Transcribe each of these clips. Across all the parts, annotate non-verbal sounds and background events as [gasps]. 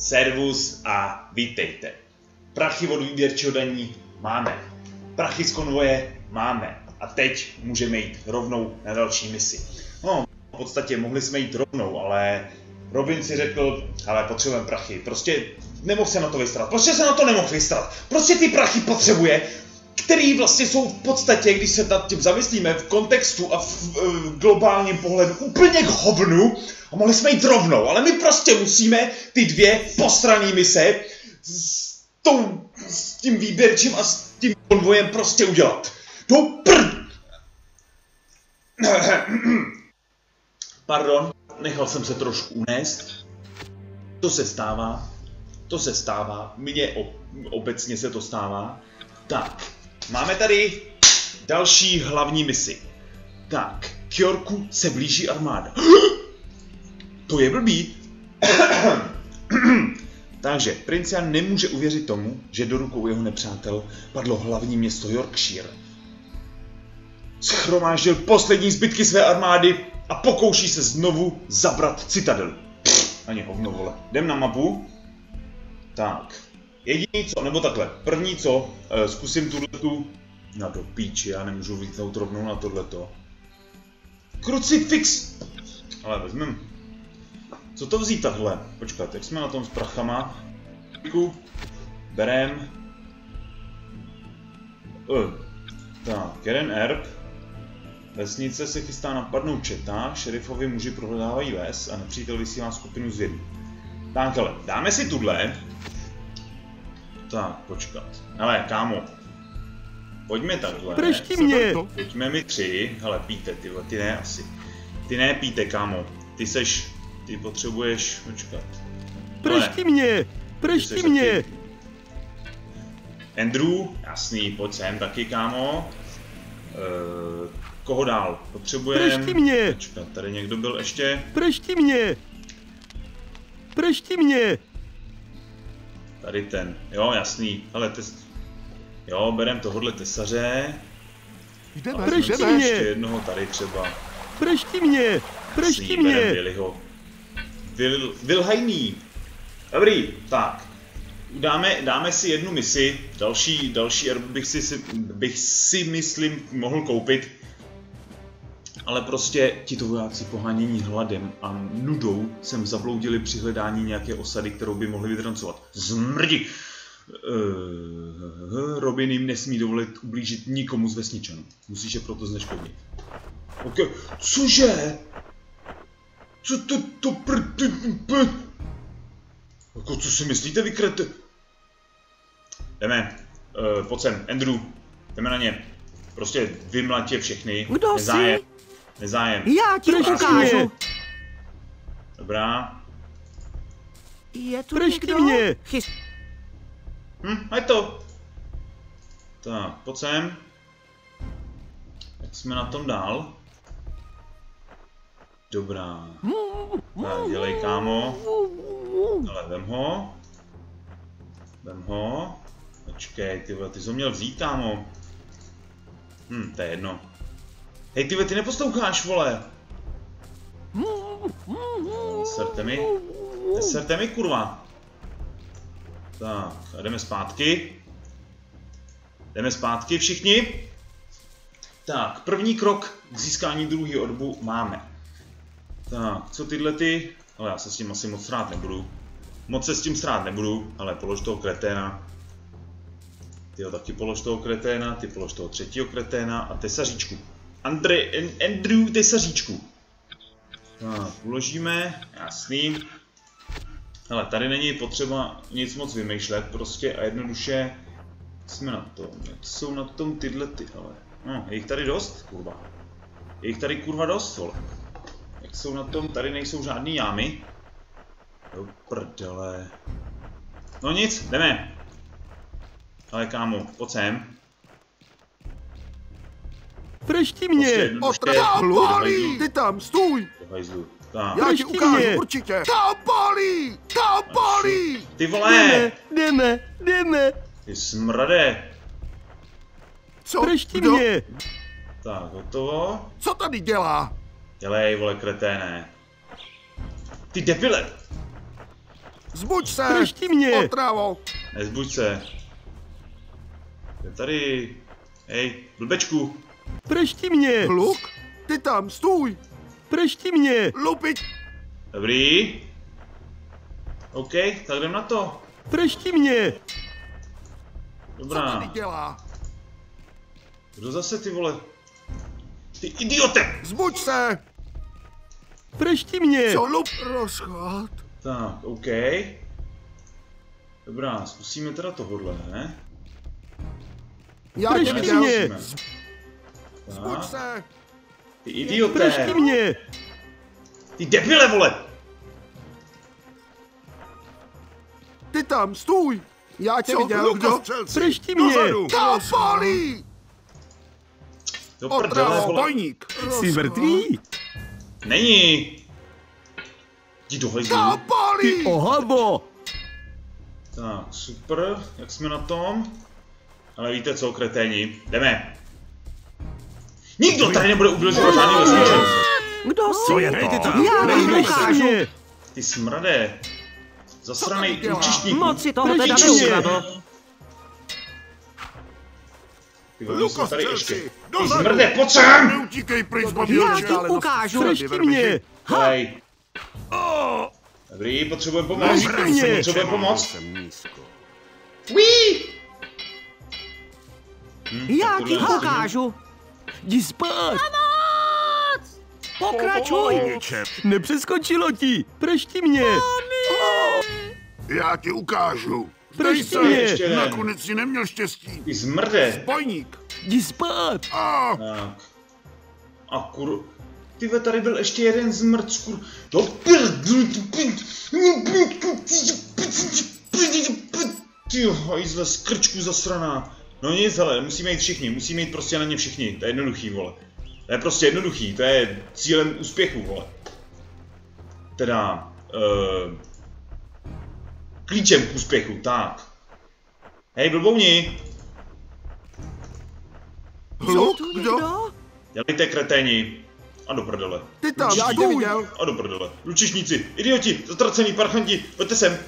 Servus a vítejte. Prachy od výběrčího daní máme. Prachy z konvoje máme. A teď můžeme jít rovnou na další misi. No, v podstatě mohli jsme jít rovnou, ale Robin si řekl, ale potřebujeme prachy. Prostě nemohl se na to vystrat. Prostě se na to nemohl vystrat. Prostě ty prachy potřebuje, který vlastně jsou v podstatě, když se nad tím zamyslíme, v kontextu a v, v globálním pohledu úplně k hovnu a mohli jsme jít rovnou, ale my prostě musíme ty dvě posraný mise s, tou, s tím výběrčím a s tím konvojem prostě udělat. Do prd! [clears throat] Pardon, nechal jsem se trošku unést. To se stává, to se stává, mně obecně se to stává. Tak, Máme tady další hlavní misi. Tak, k Yorku se blíží armáda. [gasps] To je blbý. [clears throat] Takže Princian nemůže uvěřit tomu, že do rukou jeho nepřátel padlo hlavní město Yorkshire. Schromáždil poslední zbytky své armády a pokouší se znovu zabrat citadel. Ani hovno, vole. Jdem na mapu. Tak, Jediný co, nebo takhle, první co, eh, zkusím tuhletu, na do píči, já nemůžu vlítnout rovnou na tohleto. Krucifix! Ale vezmeme. Co to vzít takhle? Počkat, jak jsme na tom s prachama? Berem. Uh. Tak, jeden erb. Vesnice se chystá napadnout četa, šerifovi muži prohledávají les a nepřítel vysílá skupinu zvědů. Tak, ale dáme si tuhle, tak, počkat. Ale kámo, pojďme takhle. Prešti mě! Pojďme mi tři. Hele, píte, ty, ty ne asi. Ty ne píte, kámo. Ty seš, ty potřebuješ, počkat. Prešti mě! Prešti mě! Taky... Andrew, jasný, pojď sem taky, kámo. Uh, koho dál? Potřebujeme... Prešti mě! Počkat, tady někdo byl ještě? Prešti mě! Prešti mě! Tady ten. Jo, jasný. Ale tes... Jo, berem tohohle tesaře. Jdeme, Prešti mě! Ještě jednoho tady třeba. Prešti mě! Prešti mě! Berem Billyho. Vil, Vilhajný. Dobrý, tak. Dáme, dáme si jednu misi, další, další bych si, bych si myslím mohl koupit ale prostě tito vojáci pohánění hladem a nudou sem zabloudili při hledání nějaké osady, kterou by mohli vydrancovat. Zmrdi! Uh, Robin jim nesmí dovolit ublížit nikomu z vesničanů. Musíš je proto zneškodnit. Ok, cože? Co to, to pr... Jako, co si myslíte, vy krete? Jdeme, uh, pojď sem, Andrew, jdeme na ně. Prostě vymlatě všechny. Kdo jsi? Nezájem. Já ti to ukážu. Dobrá. Je tu Pršti někdo? mě. Chys... Hm, je to. Tak, pojď sem. Jak jsme na tom dál? Dobrá. Tak, dělej, kámo. Ale vem ho. Vem ho. Počkej, ty, ty jsi ho měl vzít, kámo. Hm, to je jedno. Hej, ty ty neposloucháš, vole. Serte mi. Serte mi, kurva. Tak, jdeme zpátky. Jdeme zpátky všichni. Tak, první krok k získání druhého orbu máme. Tak, co tyhle ty? Ale já se s tím asi moc srát nebudu. Moc se s tím srát nebudu, ale polož toho kreténa. Ty ho taky polož toho kreténa, ty polož toho třetího kreténa a tesaříčku. Andrej, Andrew Tesaříčku. Tak, uložíme, jasný. Ale tady není potřeba nic moc vymýšlet, prostě a jednoduše jsme na tom. Jsou na tom tyhle ty, ale... No, je jich tady dost, kurva. Je jich tady kurva dost, vole. Jak jsou na tom, tady nejsou žádný jámy. Do prdele. No nic, jdeme. Ale kámo, pojď sem. Prešti mě! Prostě Kábolí! Ty tam, stůj! Já ti ukážu, mě. určitě! Kábolí! Kábolí! Ty vole! Jdeme, jdeme, jdeme! Ty smrade! Co? Prešti Kdo? mě! Tak, hotovo. Co tady dělá? Dělej, vole, kreténe. Ty debile! Zbuď se! Prašti mě! Otravo! Nezbuď se. Je tady. Hej, blbečku. Prašti mě! Hluk? Ty tam, stůj! Prašti mě! Lupič! Dobrý. OK, tak jdem na to. Prašti mě! Co Dobrá. tady dělá? Kdo zase ty vole? Ty idiote! Zbuď se! Prašti mě! Co lup? Rozchod. Tak, OK. Dobrá, zkusíme teda tohle, ne? Já tě Prašti mě! Zbuď se! ty idioté! Mě! Ty debile, vole! Ty tam, stůj! Já tě Co? viděl, kdo? Prašti mě! Kapalí! Do prdele, vole. Jsi mrtvý? Není! Jdi do hajzlu. Kapalí! Ohabo! Tak, super, jak jsme na tom? Ale víte co, kreténi, jdeme. Nikdo tady nebude udržovat žádný vesniček. Kdo Co jsi? je to? Já vám Prašti ukážu. mě! Ty smrade. Zasranej účištníku. Moc si toho teda neukradl. Ty vole, tady ještě. Ty pojď sem! Neutíkej pryč, Já ti ukážu. Prašti mě! Hej. Dobrý, potřebujeme pomoc. Potřebujeme pomoc. Hm, Já ti ukážu. Jdi spát! Pokračuj. Nepřeskočilo ti! Prašti mě! Já ti ukážu. Prašti Zdej mě! Ještě. Nakonec si neměl štěstí. Ty zmrde. Bojník! Jdi spát! A Tak. A kur... Ty ve, tady byl ještě jeden zmrt, skur... Do. Ty hajzle, skrčku zasraná. No nic, hele, musíme jít všichni, musíme jít prostě na ně všichni, to je jednoduchý, vole. To je prostě jednoduchý, to je cílem úspěchu, vole. Teda, uh, klíčem k úspěchu, tak. Hej, blbouni, hluk, kdo? dělejte kreténi. A do prdele. Ty tam, já tě viděl. A do prdele. Lučišníci, idioti, zatracený parchanti, pojďte sem.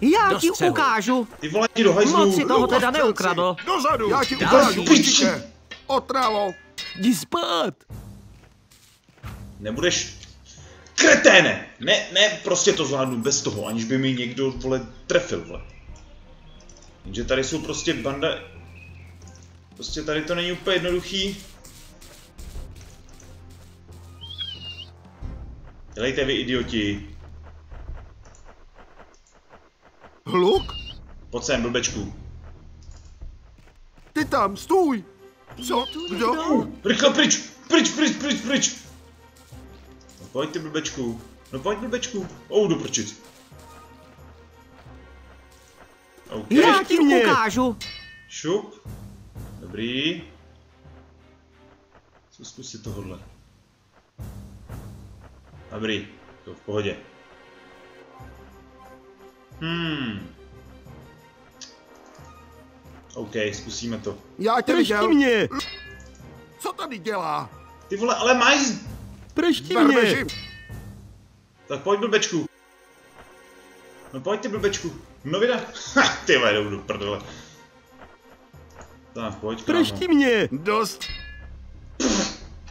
Já Do ti střehu. ukážu. Ty vole, ti do hajzlu. Moc si toho teda neukradl. Dozadu! Já ti ukážu, určitě! Otravo! Jdi spát! Nebudeš... Kreténe! Ne, ne, prostě to zvládnu bez toho, aniž by mi někdo, vole, trefil, vole. Jenže tady jsou prostě banda... Prostě tady to není úplně jednoduchý. Dělejte vy, idioti. Hluk? Pojď sem, blbečku. Ty tam, stůj! Co? Kdo? Rychle pryč! Pryč, pryč, pryč, pryč! No pojď ty blbečku. No pojď blbečku. Ou, do prčic. OK. Já ti ukážu. Šup. Dobrý. Co zkusit tohle? Dobrý. To v pohodě. Hmm. OK, zkusíme to. Já tě Prašti viděl. mě! Co tady dělá? Ty vole, ale mají... Prašti Verbeži! mě! Tak pojď blbečku. No pojď ty blbečku. No vida. [laughs] Ha, ty vole, jdu do prdele. Tak pojď, kámo. Prašti mě! Dost.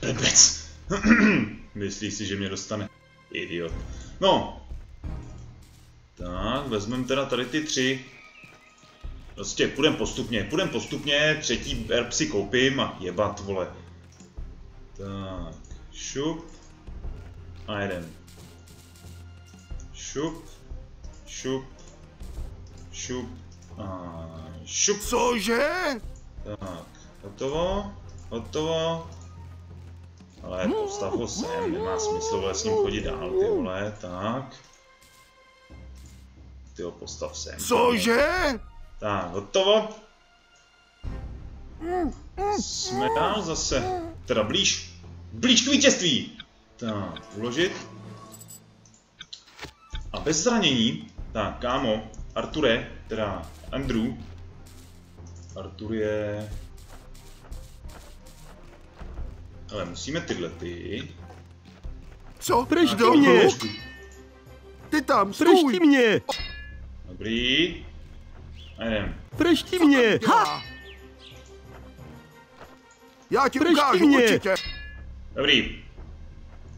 Blbec. [clears throat] Myslíš si, že mě dostane? Idiot. No. Tak, vezmeme teda tady ty tři. Prostě půjdem postupně, půjdem postupně, třetí erb si koupím a jebat, vole. Tak, šup. A jeden. Šup. Šup. Šup. A šup. Cože? Tak, hotovo, hotovo. Ale postav ho sem, nemá smysl vole s ním chodit dál, ty vole, tak. Ty ho postav sem. Cože? Tak, hotovo. Jsme dál zase. Teda blíž. Blíž k vítězství. Tak, uložit. A bez zranění. Tak, kámo, Arture, teda Andrew. Artur je... Ale musíme tyhle ty. Co? Prašti Kdo? mě. Ty tam, stůj! mě! Dobrý. A jdem. Prešti mě! Ha! Já ti Prešti ukážu mě. určitě. Dobrý.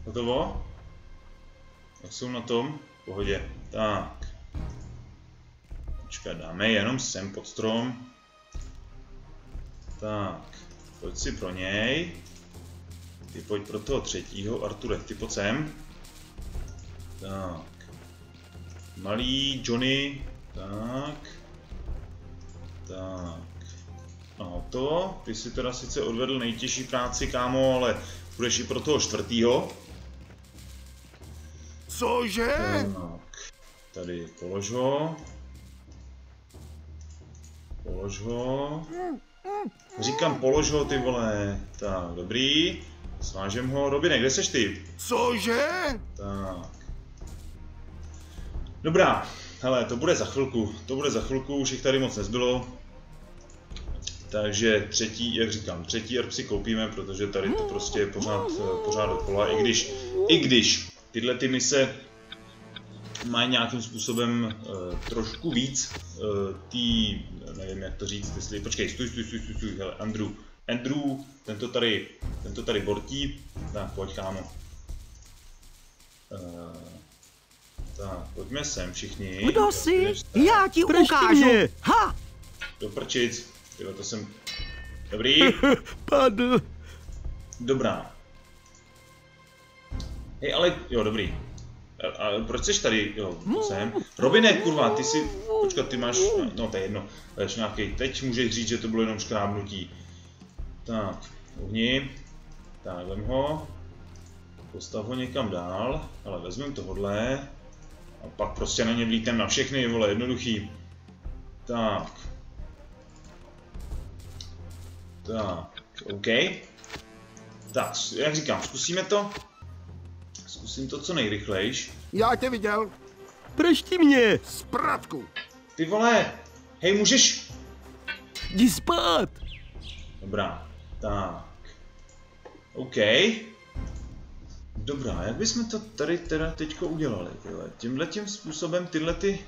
Hotovo? Jak jsou na tom? V pohodě. Tak. Počkat, dáme jenom sem pod strom. Tak. Pojď si pro něj. Ty pojď pro toho třetího. Arture, ty pojď sem. Tak. Malý Johnny. Tak. Tak. A to, ty si teda sice odvedl nejtěžší práci, kámo, ale budeš i pro toho čtvrtýho. Cože? Tak, tady polož ho. Polož ho. Říkám polož ho, ty vole. Tak, dobrý. Svážem ho. Robine, kde seš ty? Cože? Tak. Dobrá, hele, to bude za chvilku, to bude za chvilku, už jich tady moc nezbylo. Takže třetí, jak říkám, třetí erb si koupíme, protože tady to prostě je pořád, pořád dokola, i když, i když tyhle ty mise mají nějakým způsobem uh, trošku víc uh, tý, nevím jak to říct, jestli, počkej, stůj, stůj, stůj, stůj, stůj, hele, Andrew, Andrew, tento tady, tento tady bortí, tak pojď kámo. Uh, tak, pojďme sem všichni. Kdo jsi? Já ti Prešti ukážu. mě! Ha! Do prčic. Jo, to jsem... Dobrý. [laughs] Padl! Dobrá. Hej, ale... Jo, dobrý. A, a proč jsi tady? Jo, to jsem. Robine, kurva, ty si... Počkat, ty máš... No, to je jedno. Máš nějaký... Teď můžeš říct, že to bylo jenom škrábnutí. Tak, uhni. Tak, vem ho. Postav ho někam dál. Ale vezmeme tohle. A pak prostě na ně vlítnem na všechny, vole, jednoduchý. Tak. Tak, OK. Tak, jak říkám, zkusíme to. Zkusím to co nejrychlejš. Já tě viděl. Prešti mě! Z pratku. Ty vole, hej, můžeš... Jdi spát! Dobrá, tak. OK. Dobrá, jak bychom to tady teda teďko udělali, tyhle? Tímhle tím způsobem tyhle ty...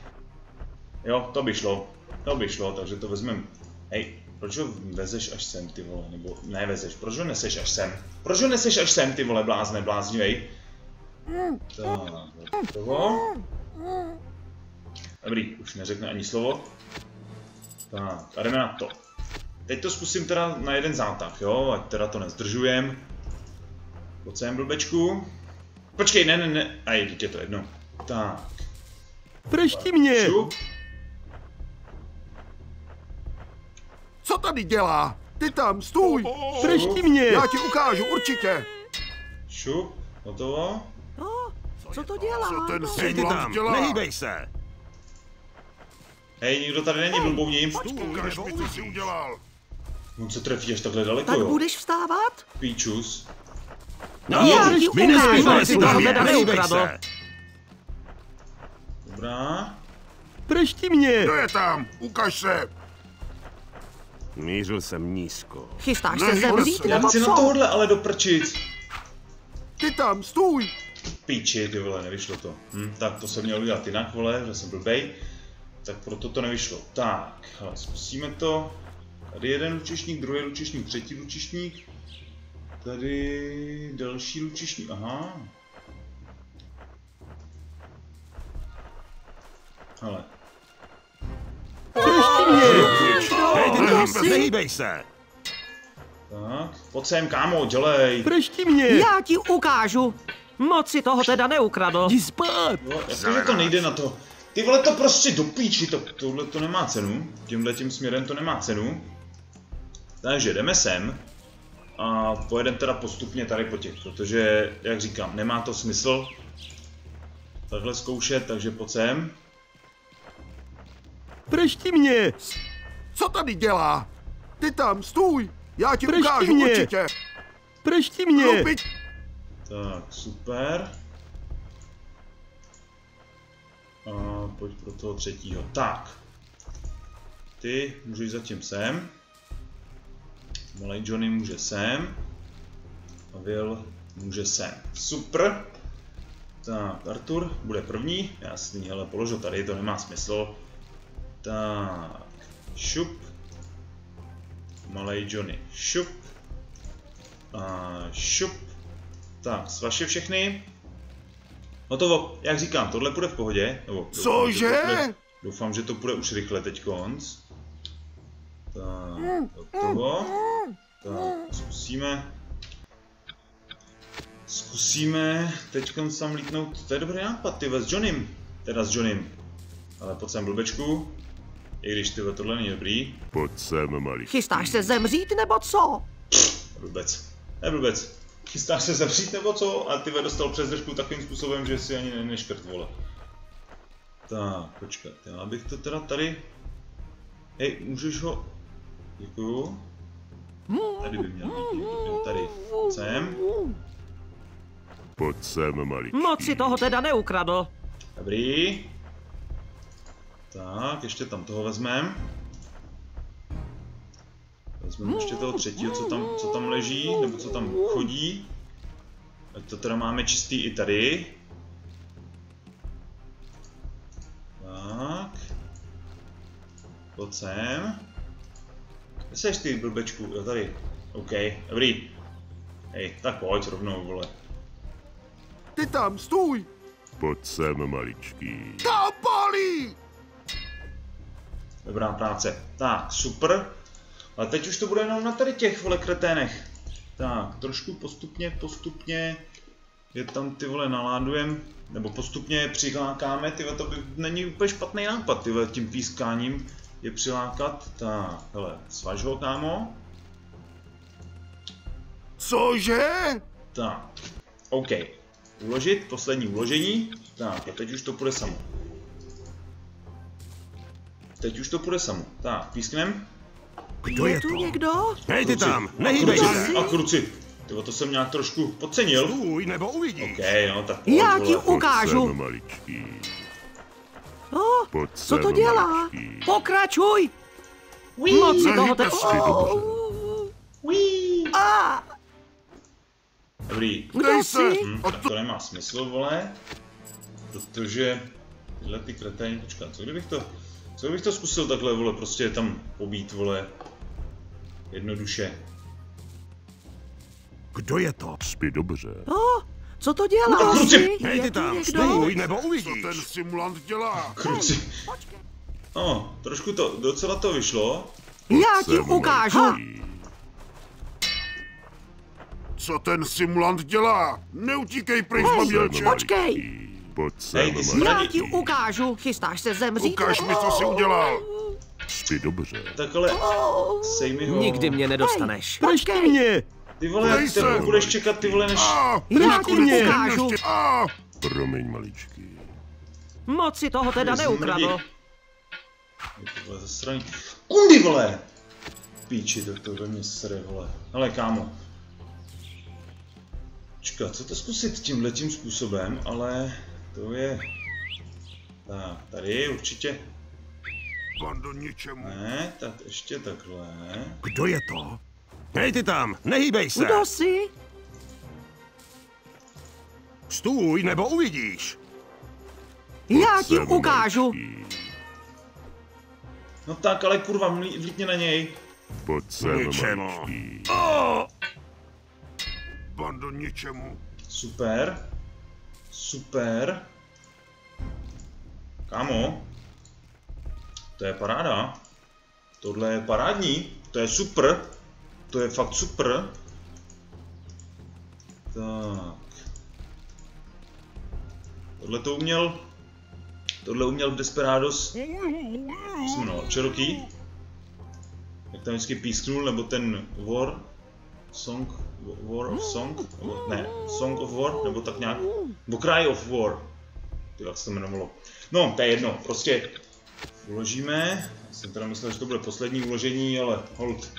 Jo, to by šlo. To by šlo, takže to vezmeme. Hej, proč ho vezeš až sem, ty vole, nebo ne vezeš, proč ho neseš až sem? Proč ho neseš až sem, ty vole, blázne, bláznivej? Tak, toho. Dobrý, už neřekne ani slovo. Tak, a jdeme na to. Teď to zkusím teda na jeden zátah, jo, ať teda to nezdržujem. Pojď sem, blbečku. Počkej, ne, ne, ne, a je dítě to jedno. Tak, Prešti mě! šup. Co tady dělá? Ty tam, stůj. Prešti mě! Já ti ukážu určitě. Šup, hotovo. No, co to dělá? Co ten No. Simlon dělá? se! Hej, nikdo tady není, blbouní. Ukaž mi, co jsi udělal. On se trefí až takhle daleko, Tak jo. budeš vstávat? Píčus. No, Já my nesmíme ukážu, si jestli to neukradl. Dobrá. Prešti mě! Kdo je tam? Ukaž se. Mířil jsem nízko. Chystáš se zemřít, Já chci na tohle, ale do prčic. Ty tam, stůj. Píči, ty vole, nevyšlo to. Hm, tak to jsem měl udělat jinak, vole, že jsem blbej. Tak proto to nevyšlo. Tak, hele, zkusíme to. Tady jeden lučišník, druhý lučišník, třetí lučišník. Tady další lučišník, aha. Nehýbej se! tak. Pojď sem, kámo, dělej. Prešti mě! Já ti ukážu. Moc si toho teda neukradl. Jdi spát! Jo, jakože to nejde na to. Ty vole, to prostě do píči, to, tohle to nemá cenu. Tímhle tím směrem to nemá cenu. Takže jdeme sem. A pojedeme teda postupně tady po těch, protože, jak říkám, nemá to smysl takhle zkoušet, takže pojď sem. Prešti mě! Co tady dělá? Ty tam, stůj. Já ti Prešti ukážu mě. určitě. Prešti mě! Lupič. Tak, super. A pojď pro toho třetího. Tak. Ty můžeš zatím sem. Malý Johnny může sem. A Will může sem. Super. Tak, Artur bude první. Já si ní ale položil tady, to nemá smysl. Tak, šup. Malej Johnny, šup. A šup. Tak, svaše všechny. Hotovo, jak říkám, tohle bude v pohodě. Nebo, Cože? Doufám, že to bude už rychle teď konc. Tak, hotovo. Tak, zkusíme. Zkusíme teď tam lítnout, to je dobrý nápad, ty s Johnnym. Teda s Johnnym. Ale pojď sem blbečku. I když ty tohle není dobrý. Pojď sem, malý. Chystáš se zemřít nebo co? Blbec. Ne blbec. Chystáš se zavřít nebo co? A ty dostal přes držku takovým způsobem, že si ani ne- neškrt, vole. Tak, počkat, já bych to teda tady... Hej, můžeš ho... Děkuju. Tady by měl být, někdo, tady. Sem. Pojď sem, malý. Moc si toho teda neukradl. Dobrý. Tak, ještě tam toho vezmem. Vezmeme ještě toho třetího, co tam, co tam leží, nebo co tam chodí. Ať to teda máme čistý i tady. Tak. Pojď sem. Kde seš ty blbečku? Jo, tady. OK, dobrý. Hej, tak pojď rovnou, vole. Ty tam, stůj! Pojď sem, maličký. To bolí! Dobrá práce. Tak, super. Ale teď už to bude jenom na tady těch vole kreténech. Tak, trošku postupně, postupně je tam ty vole naládujem, nebo postupně je přilákáme, ty to by není úplně špatný nápad, ty tím pískáním je přilákat. Tak, hele, svaž ho, kámo. Cože? Tak, OK. Uložit, poslední uložení. Tak, a teď už to půjde samo. Teď už to půjde samo. Tak, písknem. Kdo je tu to? někdo? Hej, ty tam, nehýbej kruci, se. A kruci. Tyvo, to jsem nějak trošku podcenil. Stůj, nebo uvidíš. OK, no tak pojď, Já ti ukážu. Oh, Pojď co sem, to dělá? Pokračuj! Moc si toho teda... Nehýbe se. Uí. A, Dobrý. Kdo Dej jsi? Hm, to nemá smysl, vole. Protože tyhle ty kreténi, počkat, co kdybych to, co kdybych to zkusil takhle, vole, prostě tam pobít, vole. Jednoduše. Kdo je to? Spí dobře. oh, co to dělá? No, kruci. Je Hej, ty tam, stůj, nebo Co ten uvidíš. simulant dělá? Kruci. No, trošku to, docela to vyšlo. Já ti ukážu. Co ten simulant dělá? Neutíkej pryč, Hej, babielče! počkej. Pojď Hej, sem, jsi Já ti ukážu. Chystáš se zemřít? Ukaž mi, co jsi udělal! Spí dobře. Tak ale, sej mi ho. Nikdy mě nedostaneš. Držte Počkej. mě. Ty vole, Dej jak te se. budeš čekat, ty vole, než... A, Já ti ukážu. Promiň, maličký. Moc si toho teda neukradl. Ty vole, zasraný. Kundy, vole! Píči, to to ve mě sere, vole. Hele, kámo. Čekat, co to zkusit tímhle tím způsobem, ale to je... Tak, tady určitě Bando ničemu. ne, tak ještě takhle. Kdo je to? Hej, ty tam, nehýbej se. Kdo jsi? Stůj, nebo uvidíš. Já ti ukážu. maličký. No tak, ale kurva, vlítně na něj. Pojď sem, Ničemu. maličký. Bando ničemu. Super. Super. Kámo. To je paráda. Tohle je parádní. To je super. To je fakt super. Tak. Tohle to uměl... Tohle uměl Desperados... Jmenoval? Cherokee? Jak tam vždycky písknul, nebo ten War... Song... War of Song? Nebo, ne, Song of War, nebo tak nějak. Nebo Cry of War. Ty, jak se to jmenovalo. No, to je jedno, prostě uložíme. Jsem teda myslel, že to bude poslední uložení, ale hold.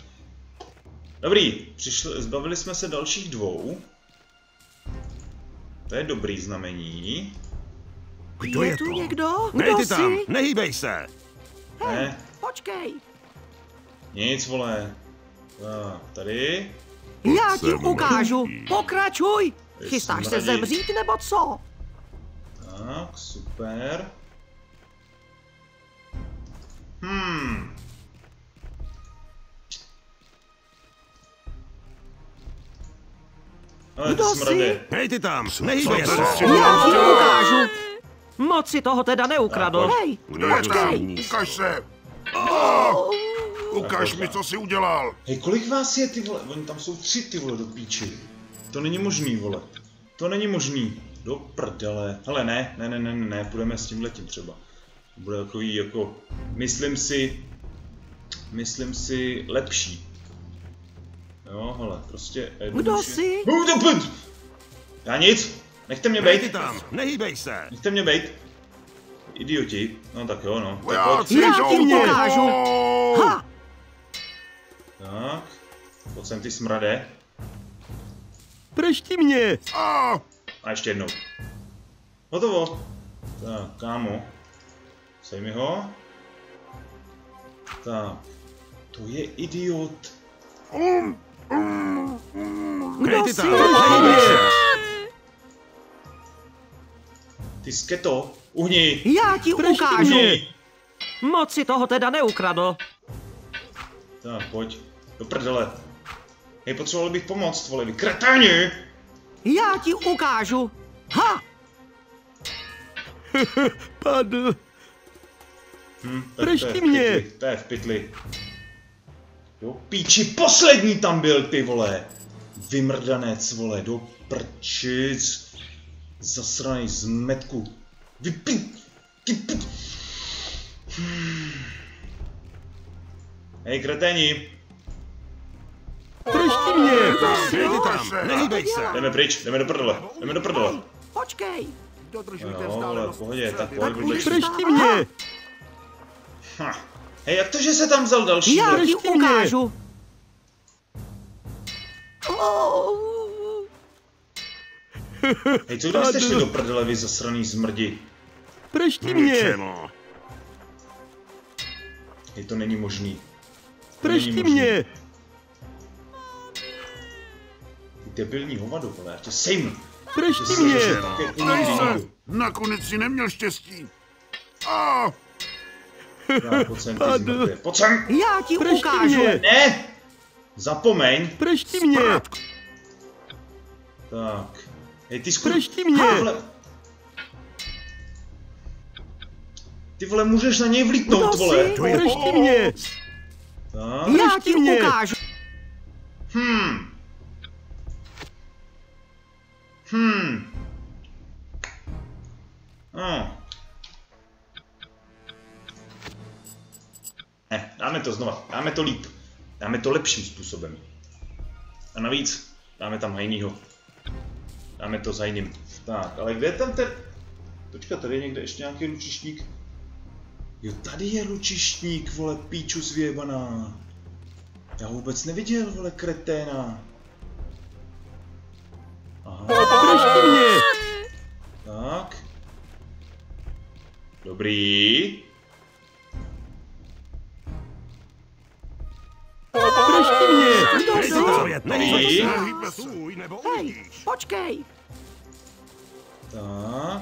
Dobrý, přišli, zbavili jsme se dalších dvou. To je dobrý znamení. Kdo je tu to? někdo? Hej, Kdo ty tam, jsi? nehýbej se. Ne, Počkej. nic vole. Tak, tady. Já ti ukážu. maličký. Pokračuj. Ty Chystáš se zemřít nebo co? Tak, super. Hmm. Ale Kdo smrady. Hej ty tam, nehýbej Co se. Já ti ukážu. Moc si toho teda neukradl. Tak, Hej, Kde je tam? počkej. Ukaž se! Ukaž mi, co jsi udělal. Hej, kolik vás je ty vole? Oni tam jsou tři ty vole do píči. To není možný, vole. To není možný. Do prdele. Hele, ne, ne, ne, ne, ne, ne, půjdeme s tím letím třeba. To bude takový jako, myslím si, myslím si lepší. Jo, hele, prostě Kdo jsi? Pojď! Já nic, nechte mě bejt, tam, nehýbej se. nechte mě bejt. Idioti, no tak jo, no. Tak pojď. Vojáci Já ti ukážu. Ha, Tak, pojď sem ty smrade. Pršti mě. A ještě jednou. Hotovo. Tak, kámo. Sej mi ho. Tak. To je idiot. um, Kdo ty jsi? tam. Ty sketo. Uhni. Já ti Pršti ukážu. Moc si toho teda neukradl. Tak, pojď. Do prdele. Hej, potřeboval bych pomoct, vole, vy kreténi! Já ti ukážu. Ha, [laughs] Padl. Hm, tak Pršti to je v mě. pytli, To je v pytli. Jo, píči, poslední tam byl, ty vole. Vymrdanec, vole, do prčic. Zasranej zmetku. Vypí... Ty... p- Hmm. Hej, kreténi, Pršti mě. Ukaž tam, se. nehýbej se. jdeme pryč, jdeme do prdele, jdeme do prdele. počkej. Dodržujte Jo, ale v vzdálenost. pohodě, tak pojď. Pršti mě. Ha. Hej, jak to, že se tam vzal další? Já ti mě. ukážu. Hej, co kdybyste šli do prdele, vy zasraný zmrdi? Pršti mě. Ničemu. Hej, to není možný. Není možný. mě. Ty debilní hovado, vole, já tě sejmu. Pršti mě. Dej se. Nakonec si neměl štěstí. Ah, Já, pojď sem, ty Padl. Pojď sem! Já ti Pršti ukážu. mě. Ne! Zapomeň. Pršti mě. Tak. Hej, ty skur... Pršti mě. Ty vole... Ty vole, můžeš na něj vlítnout, vole. jsi? Pršti mě. Tak. Já ti mě. ukážu. Hmm. Hmm. No. Ne, dáme to znova. Dáme to líp. Dáme to lepším způsobem. A navíc dáme tam hajnýho. Dáme to za jiným. Tak, ale kde je tam ten... Počkat, tady je někde ještě nějaký lučišník. Jo, tady je lučišník, vole, píču zvěbaná. Já ho vůbec neviděl, vole, kreténa. Aha, mě. tak. Dobrý. Nebo Hej, počkej. Tak.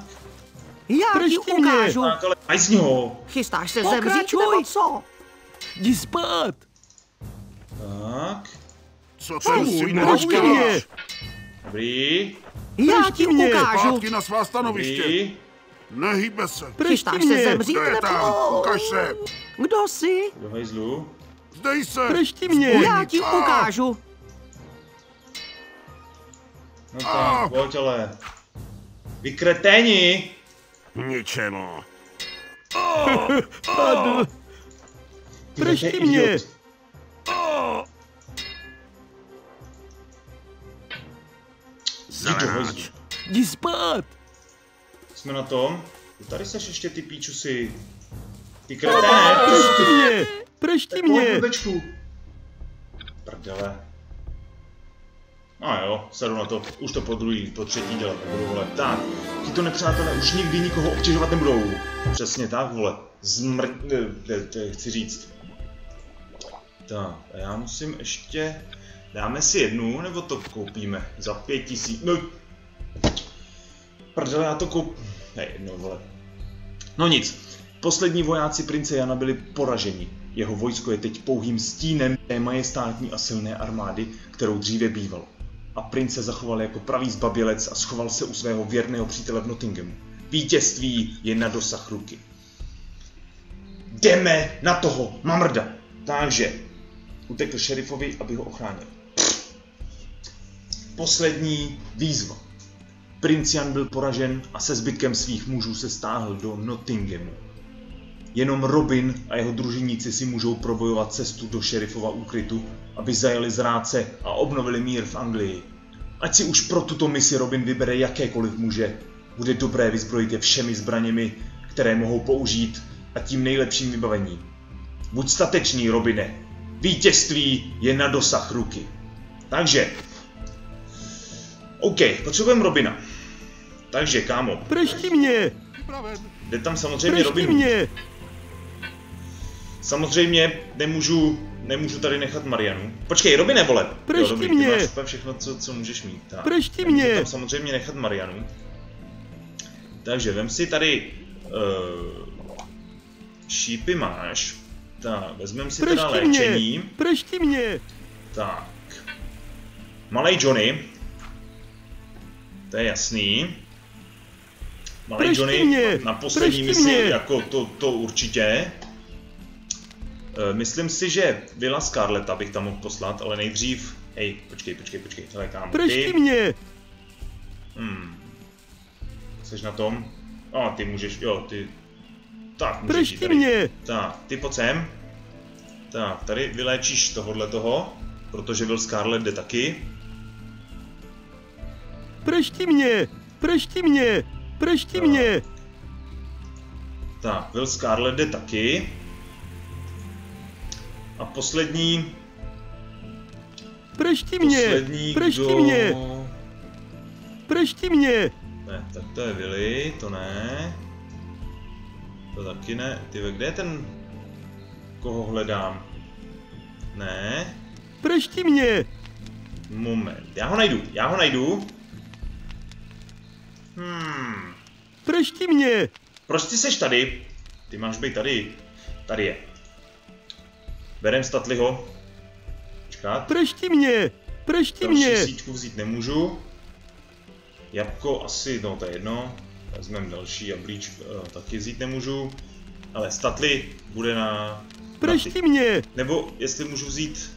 Já ti Pršti mě. ukážu. Tak, ale aj z něho. Chystáš se zemřít nebo co? Jdi spát. Tak. Co ten si nebo neuděláš? Dobrý. Já ti mě. ukážu. Zpátky na svá stanoviště. Dobrý. Nehýbe se. Chystáš se mě. zemřít Kdo je tam? nebo... Ukaž se. Kdo jsi? Do hajzlu. Zdej se. Pršti mě. Já ti A. ukážu. No tak, pojď ale. Vy kreténi. Ničemu. [laughs] Padl. Velký mě. idiot. Jdi spát. Jsme na tom. Tady seš ještě ty píčusy. Ty kreténe. Pršti mě. Pojď, mě. Prdele. No jo, sedu na to. Už to po druhý, po třetí dělat nebudu, vole. Tak, tito nepřátelé už nikdy nikoho obtěžovat nebudou. Přesně tak, vole. Zmr... ne, ne, ne, chci říct. Tak, a já musím ještě... Dáme si jednu, nebo to koupíme? Za pět tisíc... No... Prdele, já to koup... Je jedno, vole. No nic. Poslední vojáci prince Jana byli poraženi. Jeho vojsko je teď pouhým stínem té majestátní a silné armády, kterou dříve bývalo. A princ se zachoval jako pravý zbabělec a schoval se u svého věrného přítele v Nottinghamu. Vítězství je na dosah ruky. Jdeme na toho, mamrda. Takže utekl šerifovi, aby ho ochránil. Poslední výzva. Princ Jan byl poražen a se zbytkem svých mužů se stáhl do Nottinghamu. Jenom Robin a jeho družiníci si můžou probojovat cestu do šerifova úkrytu, aby zajeli zráce a obnovili mír v Anglii. Ať si už pro tuto misi Robin vybere jakékoliv muže, bude dobré vyzbrojit je všemi zbraněmi, které mohou použít a tím nejlepším vybavením. Buď statečný, Robine. Vítězství je na dosah ruky. Takže. OK, potřebujeme Robina. Takže, kámo. Prešti mě! Jde tam samozřejmě Prešti Robin. mě! Samozřejmě nemůžu, nemůžu tady nechat Marianu. Počkej, Robine, vole. Dobrý, ty mě. máš úplně všechno, co, co můžeš mít. Tak. Prešti Nemůžu mě. tam samozřejmě nechat Marianu. Takže vem si tady... Uh, šípy máš. Tak, vezmeme si teda Prešti mě! léčení. Prešti mě! Tak. Malej Johnny. To je jasný. Malej Johnny mě! na poslední misi, jako to, to určitě. Eh, Myslím si, že Villa Scarletta bych tam mohl poslat, ale nejdřív... Hej, počkej, počkej, počkej, hele kámo, ty... mě! Hmm. Jseš na tom? A, ty můžeš, jo, ty... Tak, můžeš Prešti tady. mě! Tak, ty pojď sem. Tak, tady vyléčíš tohohle toho, protože Will Scarlet jde taky. Prešti mě! Prešti mě! Prešti Tak. mě! Tak, Will Scarlet jde taky. A poslední, Prešti mě! poslední, Prešti kdo... mě! Prešti mě! Ne, tak to je Willy, to ne. To taky ne. Ty ve, kde je ten, koho hledám? Ne. Prešti mě! Moment, já ho najdu, já ho najdu. Hmm, Prešti mě! proč ty seš tady? Ty máš být tady. Tady je. Berem Statliho. Počkat. Prešti mě! Prešti Další mě! síčku vzít nemůžu. Jabko asi, no to je jedno. Vezmeme další jablíčko, eh, taky vzít nemůžu. Ale Statli bude na... na Prešti ty. mě! Nebo jestli můžu vzít...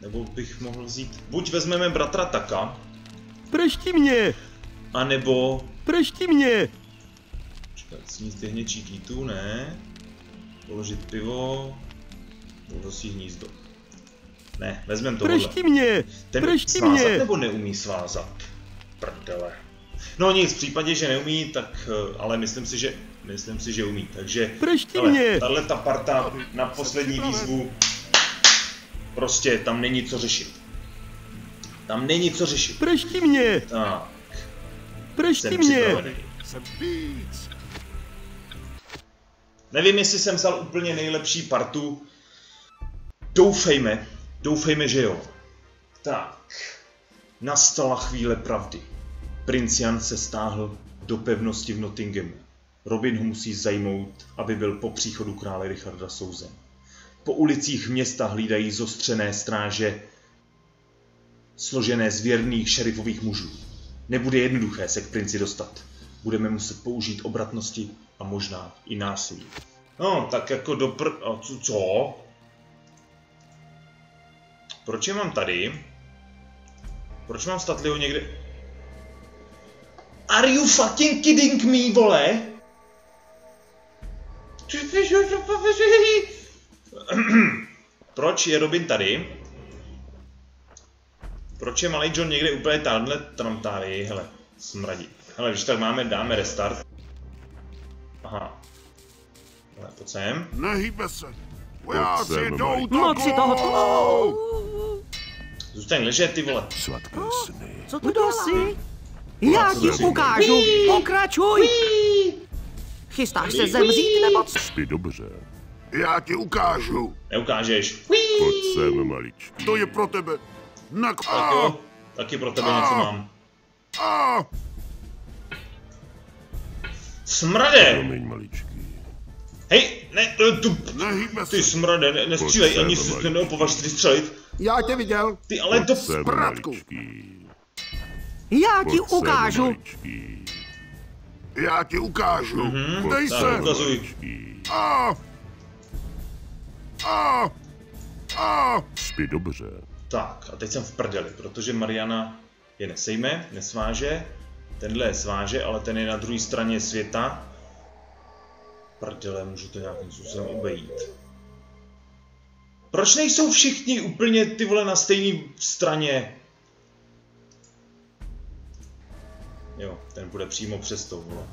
Nebo bych mohl vzít... Buď vezmeme bratra Taka, Prešti mě! anebo... Prešti mě! Počkat, sníst jehněčí kýtu, ne. Položit pivo. Vlhosí hnízdo. Ne, vezmeme tohle. Prešti mě! Ten Prešti svázat mě! nebo neumí svázat? Prdele. No nic, v případě, že neumí, tak eh, ale myslím si, že myslím si, že umí. Takže Prešti hele, mě! tahle ta parta na poslední výzvu prostě tam není co řešit. Tam není co řešit. Prešti mě! Tak, Prešti jsem mě! připravený. Nevím, jestli jsem vzal úplně nejlepší partu. Doufejme, doufejme, že jo. Tak, nastala chvíle pravdy. Princ Jan se stáhl do pevnosti v Nottinghamu. Robin ho musí zajmout, aby byl po příchodu krále Richarda souzen. Po ulicích města hlídají zostřené stráže, složené z věrných šerifových mužů. Nebude jednoduché se k princi dostat. Budeme muset použít obratnosti a možná i násilí. No, tak jako do pr... A co, co? Proč je mám tady? Proč mám Statliho někde? Are you fucking kidding me, vole? Proč je Robin tady? Proč je malý John někde úplně tamhle tramtári? Hele, smradí. Hele, když tak máme, dáme restart. Aha. Hele, pojď sem. Nehýbe se. Vojáci sem, Moci toho... Zůstaň ležet, ty vole. Sladké sny. Co to Kdo jsi? Já ti ukážu. Pokračuj. Chystáš se zemřít nebo co? Spí dobře. Já ti ukážu. Neukážeš. Pojď sem, maličký. To je pro tebe. Na... Tak A, jo. Taky pro tebe něco mám. a, Smrade! Promiň, maličký. Hej, ne, tu, ty smrade, ne, nestřílej, ani se neopovaž si střelit. Já tě viděl. Ty, ale to... Maličký. Já ti ukážu. maličký. Já ti ukážu. Mhm. Dej tak, se. ukazuj. A. A. A. Spí dobře. Tak, a teď jsem v prdeli, protože Mariana je nesejme, nesváže, tenhle je sváže, ale ten je na druhé straně světa. Prdele, můžu to nějakým způsobem obejít. Proč nejsou všichni úplně ty vole na stejné straně? Jo, ten bude přímo přes to, vole.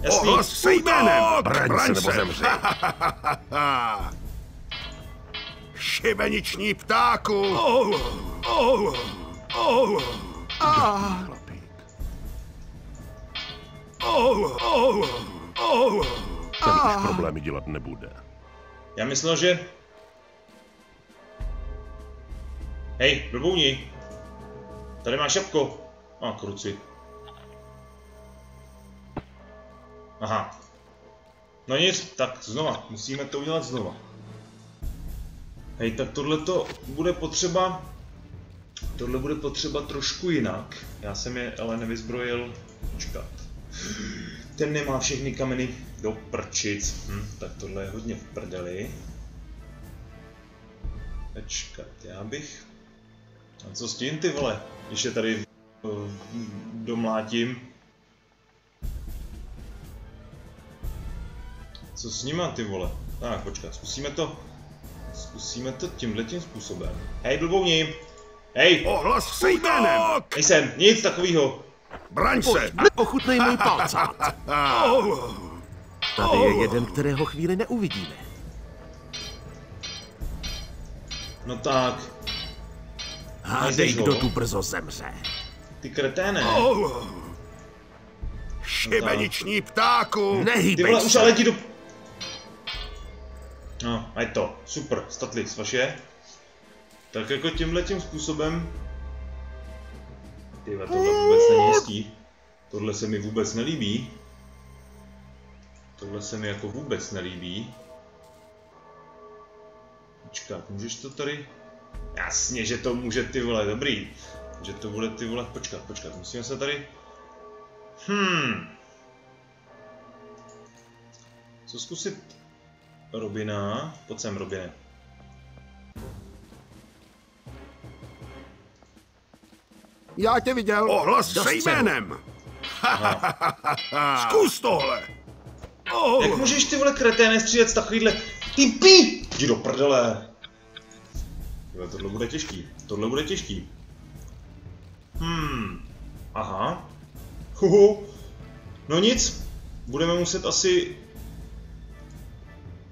Jasný. Ohlas se jménem. Braň se nebo zemři. [laughs] Šibeniční ptáku. Oh, oh, oh. A. Chlapík. Oh, oh, oh. Ten už problémy dělat nebude. Já myslel, že... Hej, blbouni. Tady máš jabko. A, kruci. Aha. No nic, tak znova. Musíme to udělat znova. Hej, tak tohle to bude potřeba... Tohle bude potřeba trošku jinak. Já jsem je ale nevyzbrojil. Počkat. Ten nemá všechny kameny do prčic. Hm, tak tohle je hodně v prdeli. Počkat, já bych... A co s tím ty vole, když je tady uh, domlátím? Co s nima ty vole? Tak, počkat, zkusíme to... Zkusíme to tímhletím způsobem. Hej, blbouni! Hej, Ohlas se jménem. nejsem, nic takového. Braň se. A ochutnej můj palcát. Oh. Tady je jeden, kterého chvíli neuvidíme. No tak, Hádej, kdo tu brzo zemře. ty kreténe. Oh. Šibeniční ptáku. Ty Nehýbej vole, už ale jdi do... No, a je to. Super, statli, vaše. Tak jako tímhle tím způsobem... Tyhle, tohle vůbec není hezký. Tohle se mi vůbec nelíbí. Tohle se mi jako vůbec nelíbí. Počkat, můžeš to tady... Jasně, že to může ty vole, dobrý. Že to bude ty vole, počkat, počkat, musíme se tady... Hmm. Co zkusit Robina? Pojď sem, Robine. Já tě viděl. Ohlas se jménem. [laughs] Zkus tohle. Oh. Jak můžeš ty vole kreténe střílet z takovýhle... Ty pí! Jdi do prdele! Tyhle, tohle bude těžký. Tohle bude těžký. Hmm. Aha. Huhu. No nic. Budeme muset asi...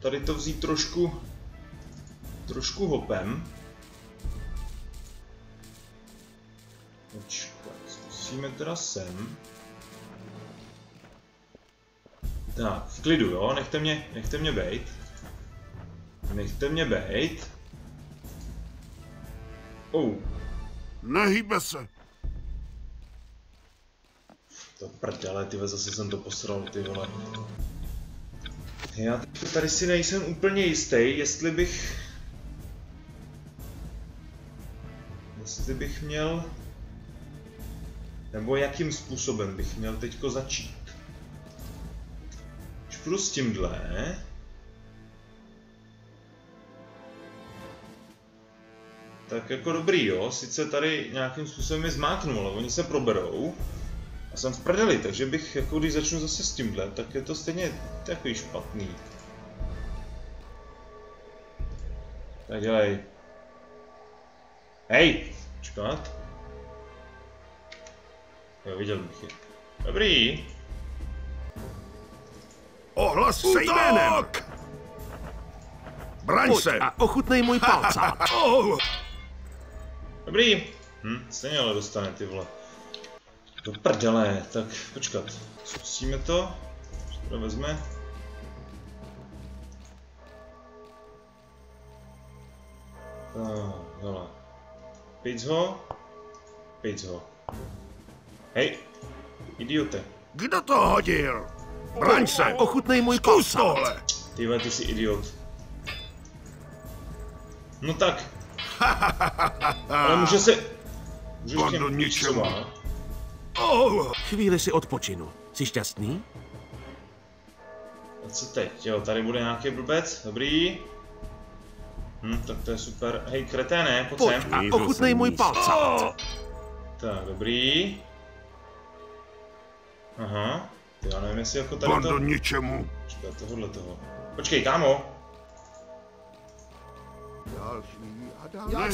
Tady to vzít trošku... Trošku hopem. Počkat, zkusíme teda sem. Tak, v klidu, jo, nechte mě, nechte mě bejt. Nechte mě bejt. Oh, Nehýbe se. to prdele, ty zase jsem to posral, ty vole. Já tady si nejsem úplně jistý, jestli bych... Jestli bych měl... Nebo jakým způsobem bych měl teďko začít. Když půjdu s tímhle... Tak jako dobrý, jo, sice tady nějakým způsobem je zmáknu, ale oni se proberou. A jsem v prdeli, takže bych, jako když začnu zase s tímhle, tak je to stejně takový špatný. Tak dělej. Hej! Počkat. Jo, viděl bych je. Dobrý. Ohlas se jménem. Braň Pojď se. a ochutnej můj [laughs] palcát. Oh. Dobrý. Hm, stejně ale dostane ty vole. Do prdele, tak počkat. Zkusíme to. Co to vezme? Tak, hele. Pejc ho. Pejc ho. Hej, idiote. Kdo to hodil? Braň se! Ochutnej můj palcát. tohle! Ty vole, ty jsi idiot. No tak. Ale může se... Můžeš Bando ničemu. Oh, Chvíli si odpočinu. Jsi šťastný? A co teď? Jo, tady bude nějaký blbec, dobrý. Hm, tak to je super. Hej, kreténe, pojď Pojď sem. a ochutnej můj níž. palcát. Tak, dobrý. Aha. Ty, Já nevím, jestli jako tady bando to... ničemu. Počkej, tohohle toho. Počkej, kámo.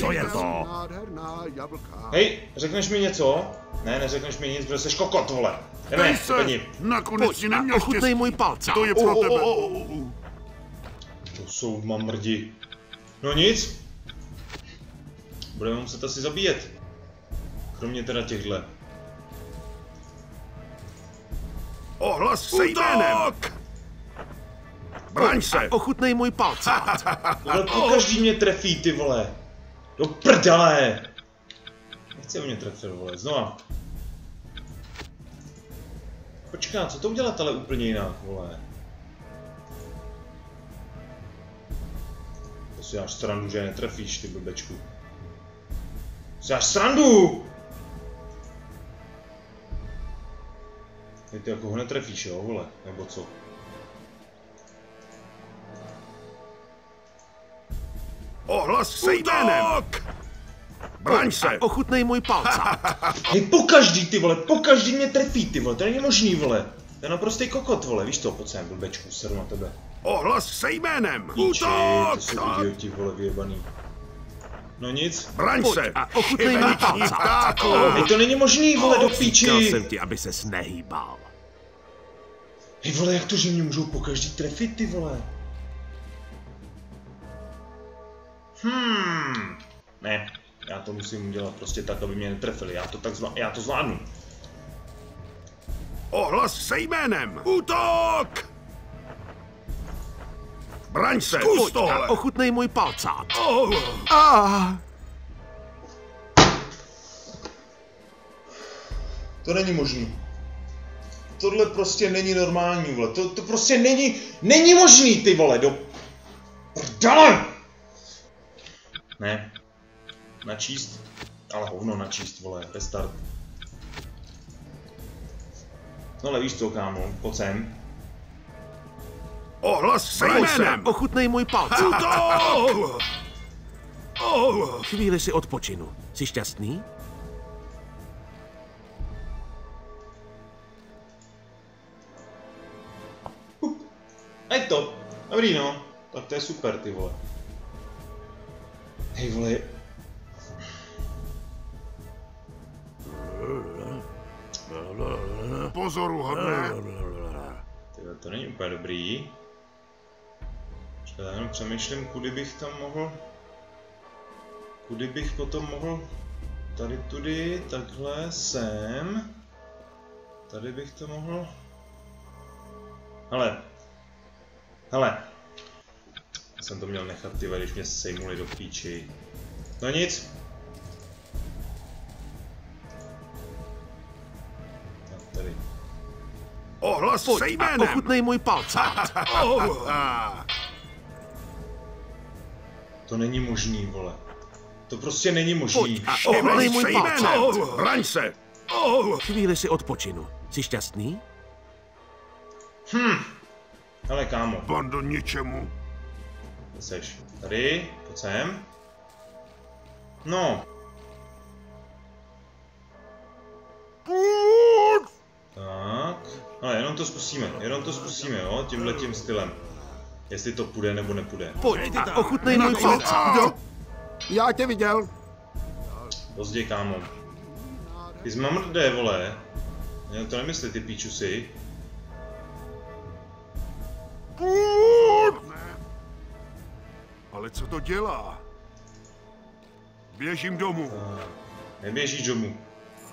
Co je to? Hej, řekneš mi něco? Ne, neřekneš mi nic, protože jsi kokot, vole. Jdeme, se! pojď. Nakonec si neměl Ochutnej můj palcát. To je pro Oh, tebe. oh, oh, To jsou mamrdi. No nic. Budeme muset asi zabíjet. Kromě teda těchhle. Ohlas se jménem. Braň se! Ochutnej můj palcát. Ale každý mě trefí, ty vole. Do prdele. Nechci mě trefit, vole, znova. Počká, co to udělat ale úplně jinak, vole? To si dáš srandu, že netrefíš, ty blbečku. Si dáš srandu! Ty, ty jako ho netrefíš, jo, vole, nebo co? Ohlas se jménem. Braň se! Ochutnej můj palcát. [laughs] Hej, po každý, ty vole, po každý mě trefí, ty vole, to není možný, vole. To je naprostý kokot, vole, víš to, pojď sem, blbečku, seru na tebe. Ohlas se jménem. Píči, Útok! to jsou idioti, vole, vyjebaný. No nic. Braň se! a ochutnej můj palcát. ptáku! Hej, to není možný, vole, do Říkal píči. jsem ti, aby ses nehýbal. Hej, vole, jak to, že mě můžou po každý trefit, ty vole? Hmm. Ne, já to musím udělat prostě tak, aby mě netrefili, já to tak zvla- já to zvládnu. Ohlas se jménem. Útok! Braň se! Zkus Pojď a tohle! ochutnej můj palcát. Oh, To není možný. Tohle prostě není normální, vole. To, to prostě není, není možný, ty vole, do... Prdele! Ne. Načíst? Ale hovno načíst, vole, restart. No ale víš co, kámo, pojď sem. ohlas se jménem. ochutnej můj. Útok! Oh, Chvíli si odpočinu. Jsi šťastný? A je to. Dobrý no. Tak to je super, ty vole. Hej vole. pozoruhodné. Tyhle, to není úplně dobrý. Já jenom přemýšlím, kudy bych tam mohl... Kudy bych potom mohl... Tady tudy, takhle, sem. Tady bych to mohl... Hele. Hele. Já jsem to měl nechat, ty když mě sejmuli do píči. No nic. Tak tady. Ohlas Pojď se a jménem. ochutnej můj palcát. [laughs] Oh, To není možný, vole. To prostě není možný. Pojď a můj jménem. Braň se! Oh, Chvíli si odpočinu. Jsi šťastný? Hele, kámo, bando ničemu. Kde seš? Tady, pojď sem. No, tak. Ale jenom to zkusíme, jenom to zkusíme, jo, tímhle tím stylem. Jestli to půjde nebo nepůjde. Pojď a ochutnej můj jo. Já tě viděl. Pozdě, kámo. Ty zmamrdé, vole. Já to nemyslí, ty píčusy. Ale co to dělá? Běžím domů. Neběží domů.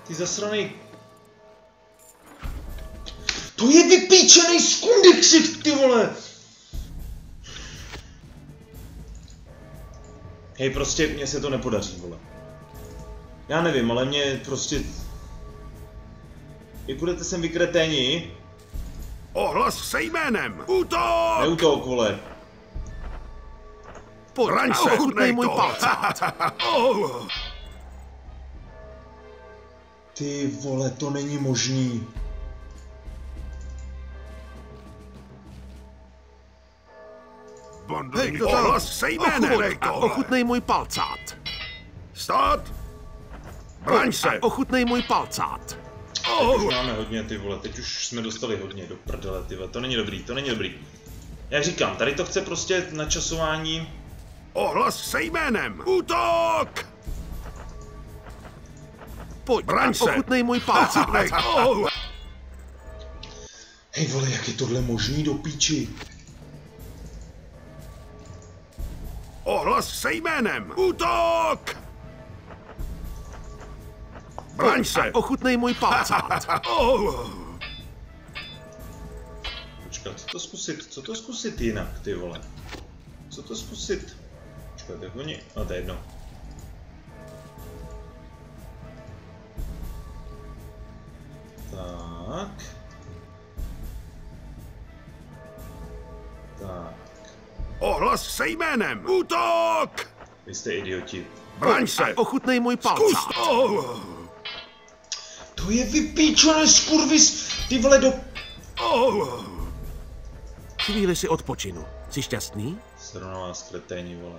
Ty zasraný. To je vypíčený skundy křik, ty vole! Hej, prostě mně se to nepodaří, vole. Já nevím, ale mě prostě... Vy budete sem vykreténi, Ohlas se jménem. Útok! Neútok, vole. Pojď se, ochutnej můj palcát. [laughs] Oh, Ty vole, to není možný. Bando, Hej, kdo tam? ohlas se a ochutnej můj palcát. Stát! Braň se! a ochutnej můj palcát. Teď už máme hodně, ty vole, teď už jsme dostali hodně do prdele, ty vole. To není dobrý, to není dobrý. Jak říkám, tady to chce prostě načasování. Ohlas se jménem. Útok! Pojď Braň se! ochutnej můj palcát. [laughs] Oh, Hej vole, jak je tohle možný do píči? ohlas se jménem. Útok! Braň Pojď se! a ochutnej můj palcát. [laughs] Oh, Počkat, co to zkusit, co to zkusit jinak, ty vole? Co to zkusit? Jak oni, no to je jedno. Tak. Tak. ohlas se jménem. Útok! Vy jste idioti. Braň se! A ochutnej můj Kus! palcát. Oh, To je vypíčené skurvis, ty vole do... oh, Chvíli si odpočinu. Jsi šťastný? Vás kreténi, vole.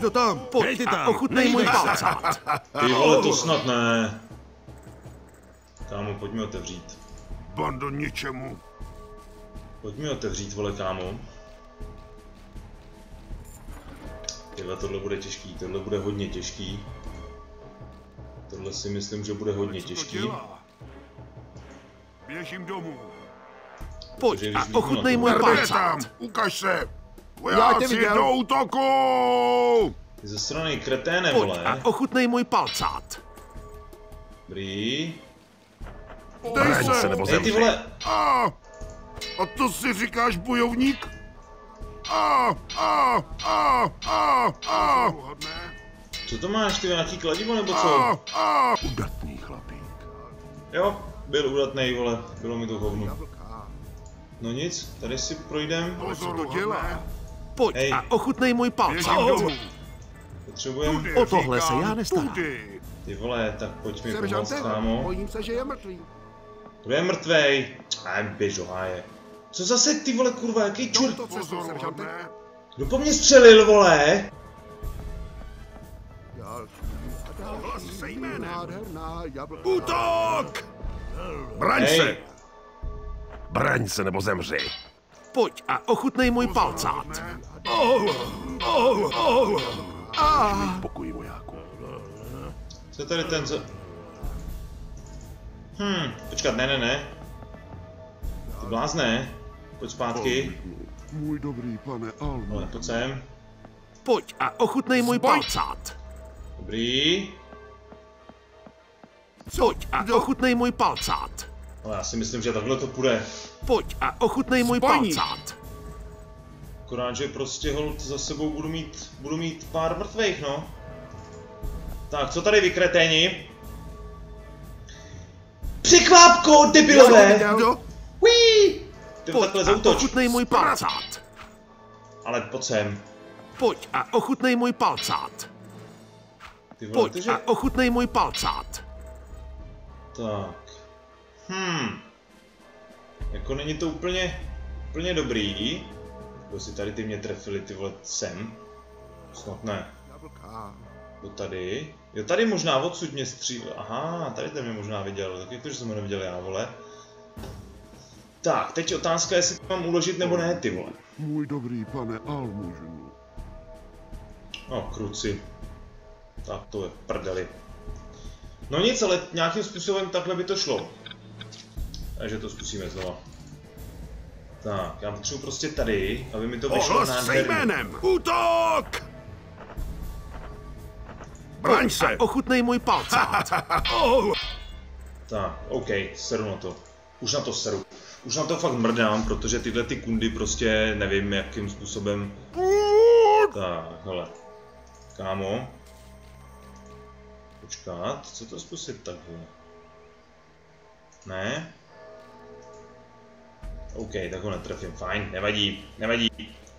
Hej, kdo tam? Hej, Pojď ty a tam, ochutnej můj palcát. Ty vole, to snad ne. Kámo, pojďme otevřít. Bando ničemu. Pojďme otevřít, vole, kámo. Tyhle, tohle bude těžký, tohle bude hodně těžký. Tohle si myslím, že bude hodně těžký. Běžím domů. Pojď a ochutnej můj palcát. tam? Ukaž se! Vojáci do útoku! Ty ze strany kreténe, Pojď a vole. ochutnej můj palcát. Dobrý. Dej se se! nebo Hej, ty vole, A, a to si říkáš bojovník? A, a, a, a, a, co to máš, ty nějaký kladivo nebo a, co? a. Udatný chlapík. Jo, byl udatný, vole, bylo mi to hovno. No nic, tady si projdem. Ale co to dělá? Pojď Hej. a ochutnej můj domů. Potřebujeme, O tohle se já nestarám. Tudy. ty vole, tak pojď mi pomoct, kámo. bojím se, že je mrtvý. Kdo je mrtvej? A běž do háje. Co zase ty vole kurva, jaký čur? To seržante. Kdo po mně střelil, vole? Se jménem. Útok! Braň se! Braň se nebo zemři. Pojď a ochutnej můj palcát. Oh, oh, oh. Pokoj vojáků. Co je tady ten, co... Hm, počkat, ne, ne, ne. Ty blázne. Pojď zpátky. Můj dobrý pane Almu. Vole, pojď sem. Pojď a ochutnej můj palcát. Dobrý. Pojď a ochutnej můj palcát. Ale já si myslím, že takhle to půjde. Pojď a ochutnej můj palcát. Akorát, že prostě hold za sebou budu mít, budu mít pár mrtvých, no. Tak, co tady vy kreténi? Překvápko, debilové! Kdo? Uí! Ty Pojď takhle a zautoč. ochutnej můj palcát. Ale pojď sem. Pojď a ochutnej můj palcát. Ty vole, Pojď takže... a ochutnej můj palcát. Tak. Hmm. Jako není to úplně, úplně dobrý. Jako si tady ty mě trefili ty vole sem. Snad ne. Do tady. Jo, tady možná odsud mě střílel. Aha, tady ten mě možná viděl. Tak jako, že jsem ho neviděl já, vole. Tak, teď otázka, jestli to mám uložit nebo ne, ty vole. Můj dobrý pane Almužnu. No, kruci. Tak to je prdeli. No nic, ale nějakým způsobem takhle by to šlo. Takže to zkusíme znova. Tak, já potřebuji prostě tady, aby mi to vyšlo Ohlas se jménem. Útok! Braň se! a ochutnej můj palcát. [laughs] Oh, Tak, OK, seru na to. Už na to seru. Už na to fakt mrdám, protože tyhle ty kundy prostě nevím, jakým způsobem... Tak, hele. Kámo. Počkat, co to zkusit takhle? Ne? OK, tak ho netrefím, fajn, nevadí, nevadí.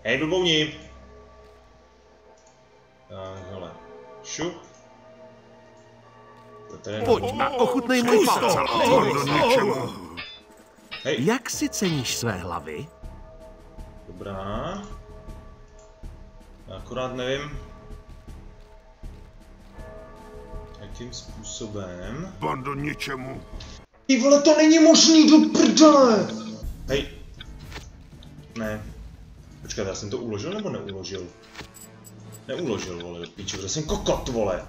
Hej, blbouni! Tak, hele, šup. To tady Pojď a ochutnej můj palce. Hej, Jak si ceníš své hlavy? dobrá. Akorát nevím, jakým způsobem. Bando ničemu. Ty vole, to není možný do prdele! Hej. Ne. Počkat, já jsem to uložil nebo neuložil? Neuložil, vole, do píči, protože jsem kokot, vole.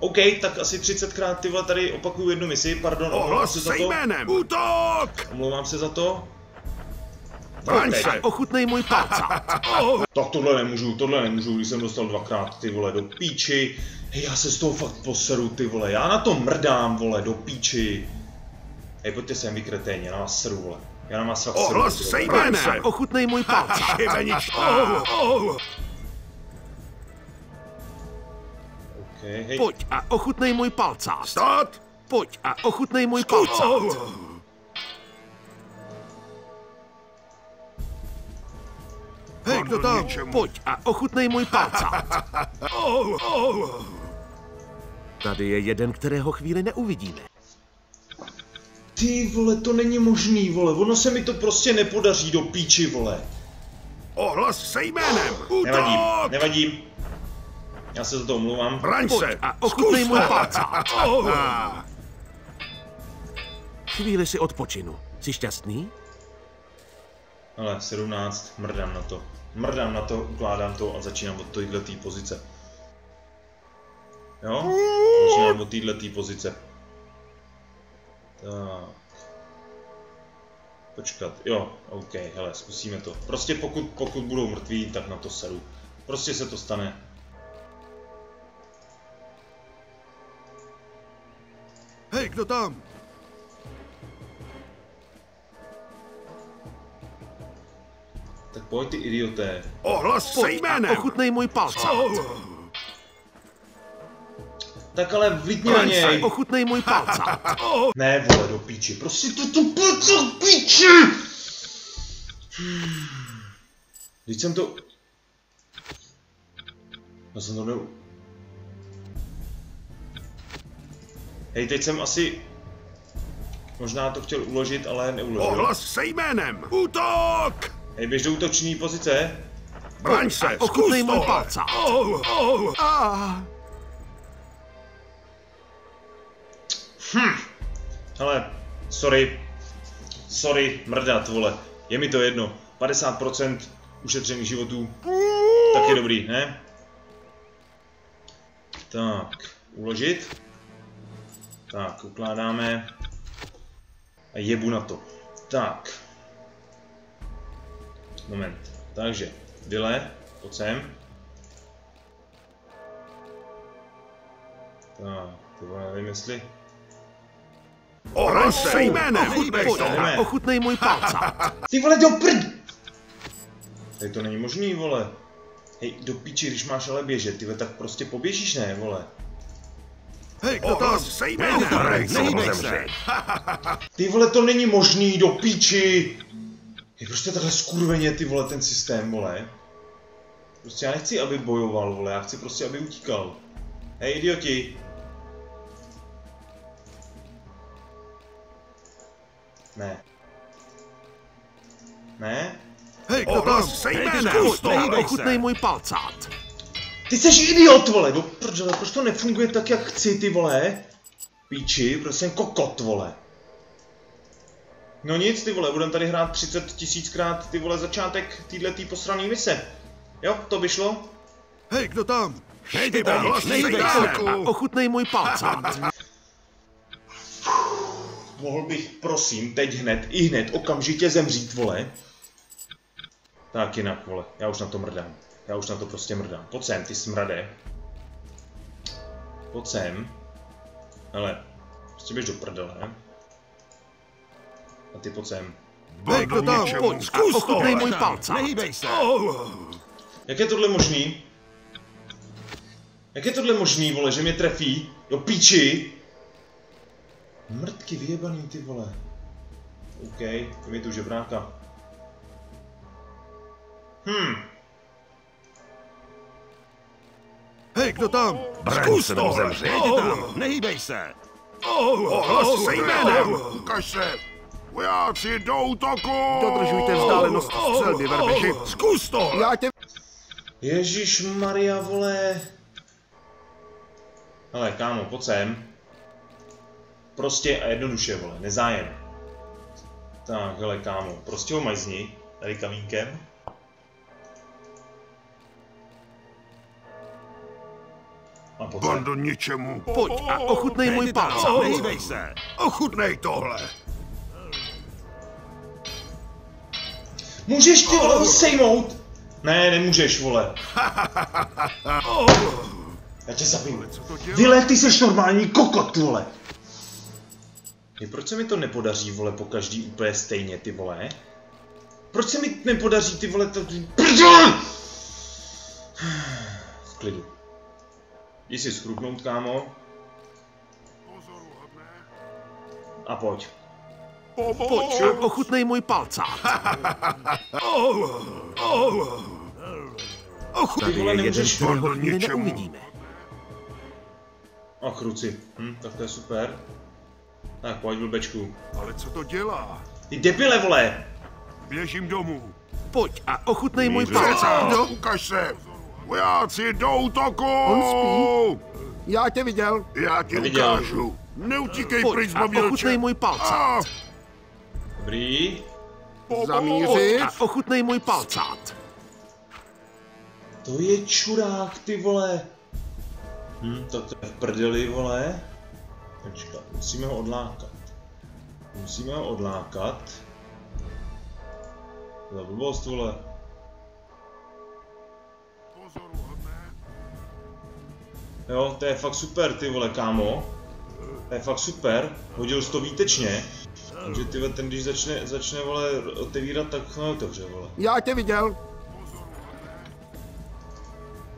OK, tak asi 30krát ty vole tady opakuju jednu misi, pardon, omlouvám se za to. jménem. Útok! Omlouvám se za to. Braň Ok. se. Ochutnej můj palce. [laughs] Tak tohle nemůžu, tohle nemůžu, když jsem dostal dvakrát ty vole do píči. Hej, já se z toho fakt poseru ty vole, já na to mrdám vole do píči. Hej, pojďte sem vy kreténi, já na vás seru vole. Já na seru. Ohlas se jménem. Ochutnej můj palce. Šibenička. OK, hej. Pojď a ochutnej můj palce. Stát. Pojď a ochutnej můj palce. Hej, kdo tam? Pojď a ochutnej můj palce. [laughs] Tady je jeden, kterého chvíli neuvidíme. Ty vole, to není možný, vole, ono se mi to prostě nepodaří do píči, vole. Ohlas se jménem. Nevadí, Útok! nevadí. Já se za to omlouvám. Braň Pojď se. a ochutnej palce. Ah. Chvíli si odpočinu. Jsi šťastný? Ale 17, mrdám na to. Mrdám na to, ukládám to a začínám od téhle tý pozice. Jo? Začínám od téhle tý pozice. Tak. Počkat, jo, OK, hele, zkusíme to. Prostě pokud, pokud budou mrtví, tak na to seru. Prostě se to stane. Hej, kdo tam? Tak pojď ty idioté. Ohlas se jménem. ochutnej můj palce. Tak ale vlítni na něj. ochutnej můj palce. [laughs] Ne, vole, do píči. Prostě to tu pojď do píči! Teď jsem to... Já jsem to ne... Hej, teď jsem asi... Možná to chtěl uložit, ale neuložil. Ohlas se jménem. Útok! Hej, běž do útoční pozice. Braň se. ochutnej můj to. palce. Oh, oh. Ah. Hele, sorry. Sorry, mrdat, vole. Je mi to jedno. 50% ušetřených životů. Tak je dobrý, ne? Tak, uložit. Tak, ukládáme. A jebu na to. Tak. Moment. Takže, Dile, pojď sem. Tak, to nevím jestli... Ohlas se jménem. Ochutnej můj palce. Ty vole, do prd! Tady to není možný, vole. Hej, do píči, když máš ale běžet, ty vole, tak prostě poběžíš, ne, vole. Hej, kdo? Ohlas se jménem. Se. Ty vole, to není možný, do píči! Je prostě takhle skurveně, ty vole, ten systém, vole. Prostě já nechci, aby bojoval, vole, já chci prostě, aby utíkal. Hej, idioti. Ne. Ne? Hej, kdo tam? Ohlas se jménem. Pojď a ochutnej můj palcát. Ty jsi idiot, vole, do prdele, proč to nefunguje tak, jak chci, ty vole? Píči, prostě jsem kokot, vole. No nic, ty vole, budem tady hrát 30 tisíckrát, ty vole, začátek týhletý posraný mise. Jo, to by šlo? Hej, kdo tam? Hej, ty tam. Ochutnej můj palcát. Mohl bych, prosím, teď hned, i hned, okamžitě zemřít, vole. Tak jinak, vole, já už na to mrdám. Já už na to prostě mrdám. Pojď sem, ty smrade. Pojď sem. Hele, prostě běž do prdele. A ty pojď sem. Tam? Pojď a Zkus to. ochutnej můj palcát. Nehýbej se. Oh. Jak je tohle možný? Jak je tohle možný, vole, že mě trefí Do píči! Mrtky vyjebaný, ty vole. OK, to je tu žebráka. Hm, Hej, kdo tam? Zkus se to! tam zem, přejdi tam, nehýbej se. Hlas se jménem! Ukaž se! Vojáci do útoku! Dodržujte vzdálenost střelby, verbeži. Zkus to! Já tě... Ježíš Maria, vole. Hele, kámo, pojď sem. Prostě a jednoduše, vole, nezájem. Tak, hele, kámo, prostě ho mazni, tady kamínkem. A pojď sem. Bando ničemu. Pojď a ochutnej můj palcát. nehýbej se. Ochutnej tohle. Můžeš ty vole ho sejmout? Ne, nemůžeš, vole. [laughs] Já tě zabiju. Co to dělá? Vyle, ty jsi normální kokot, vole. Je, proč se mi to nepodaří, vole, po každý úplně stejně, ty vole? Proč se mi nepodaří, ty vole, to... Prdel! V klidu. Jdi si schrupnout, kámo, a pojď. Pojď ochutnej můj palcát. Ty vole, Jeden, nemůžeš... kterého nikdy ničemu. neuvidíme. A kruci. Hm, tak to je super. Tak pojď, blbečku. Ale co to dělá? Ty debile, vole! Běžím domů. Pojď a ochutnej můj palcát. no, ukaž se! Vojáci do útoku! On spí. Já tě viděl. Já ti Neviděl. ukážu. Neutíkej Pojď pryč, a ochutnej můj palcát. Dobrý. Pojď Zamířit. a ochutnej můj palcát. To je čurák, ty vole. Hm, to je v prdeli, vole. Počkat, musíme ho odlákat. Musíme ho odlákat. Za blbost, vole. Jo, to je fakt super, ty vole, kámo. To je fakt super. Hodil jsi to výtečně. Takže ty ten když začne, začne vole, otevírat, tak no, otevře, vole. Já tě viděl.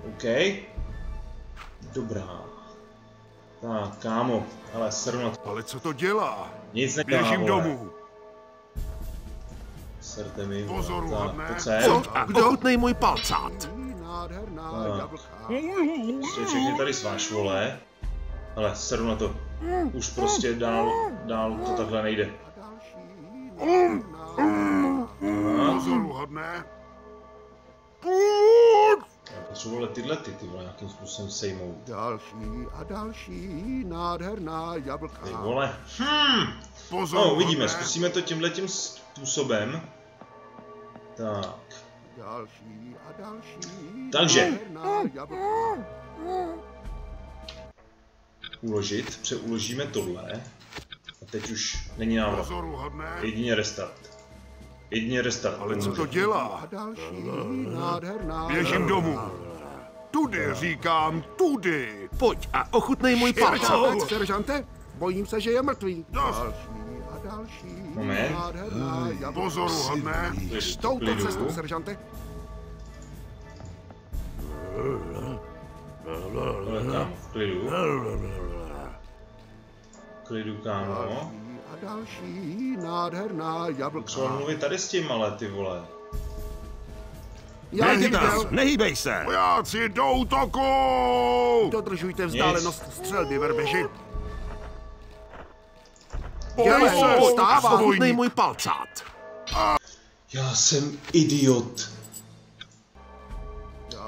OK. Dobrá. Tak, kámo, ale to. Ale co to dělá? Nic nedělá, Běžím vole. domů. Serte mi. Pozoruhodné. Tak. Pojď a ochutnej můj palcát. Tak. všechny tady sváš, vole. Ale seru na to. Už prostě dál, dál to takhle nejde. Pozoruhodné. Potřebuji ale tyhle ty, ty vole, nějakým způsobem sejmout. Další a další nádherná jablka. Ty vole. Hmm. No, Pozoruhodné. uvidíme, zkusíme to tímhle tím způsobem. Tak. Další a další Takže. Uložit, přeuložíme tohle. A teď už není návrat. Jedině restart. Jedině restart. Ale co to dělá? další nádherná Běžím domů. Tudy, říkám, tudy. Pojď a ochutnej můj. Palcát. Seržante, bojím se, že je mrtvý. Dost. Další a další Moment. jablka. Pozoruhodné. Klid- Touto cestou, seržante. Klidu. Klidu, kámo. Další nádherná jablka. Třeba mluvit tady s tím, ale ty vole. Já viděl. tam, nehýbej se. Vojáci do útoku! Dodržujte vzdálenost střelby, verbeži. Boj Dělej, se, ochutnej svojník. můj palcát. Já jsem idiot.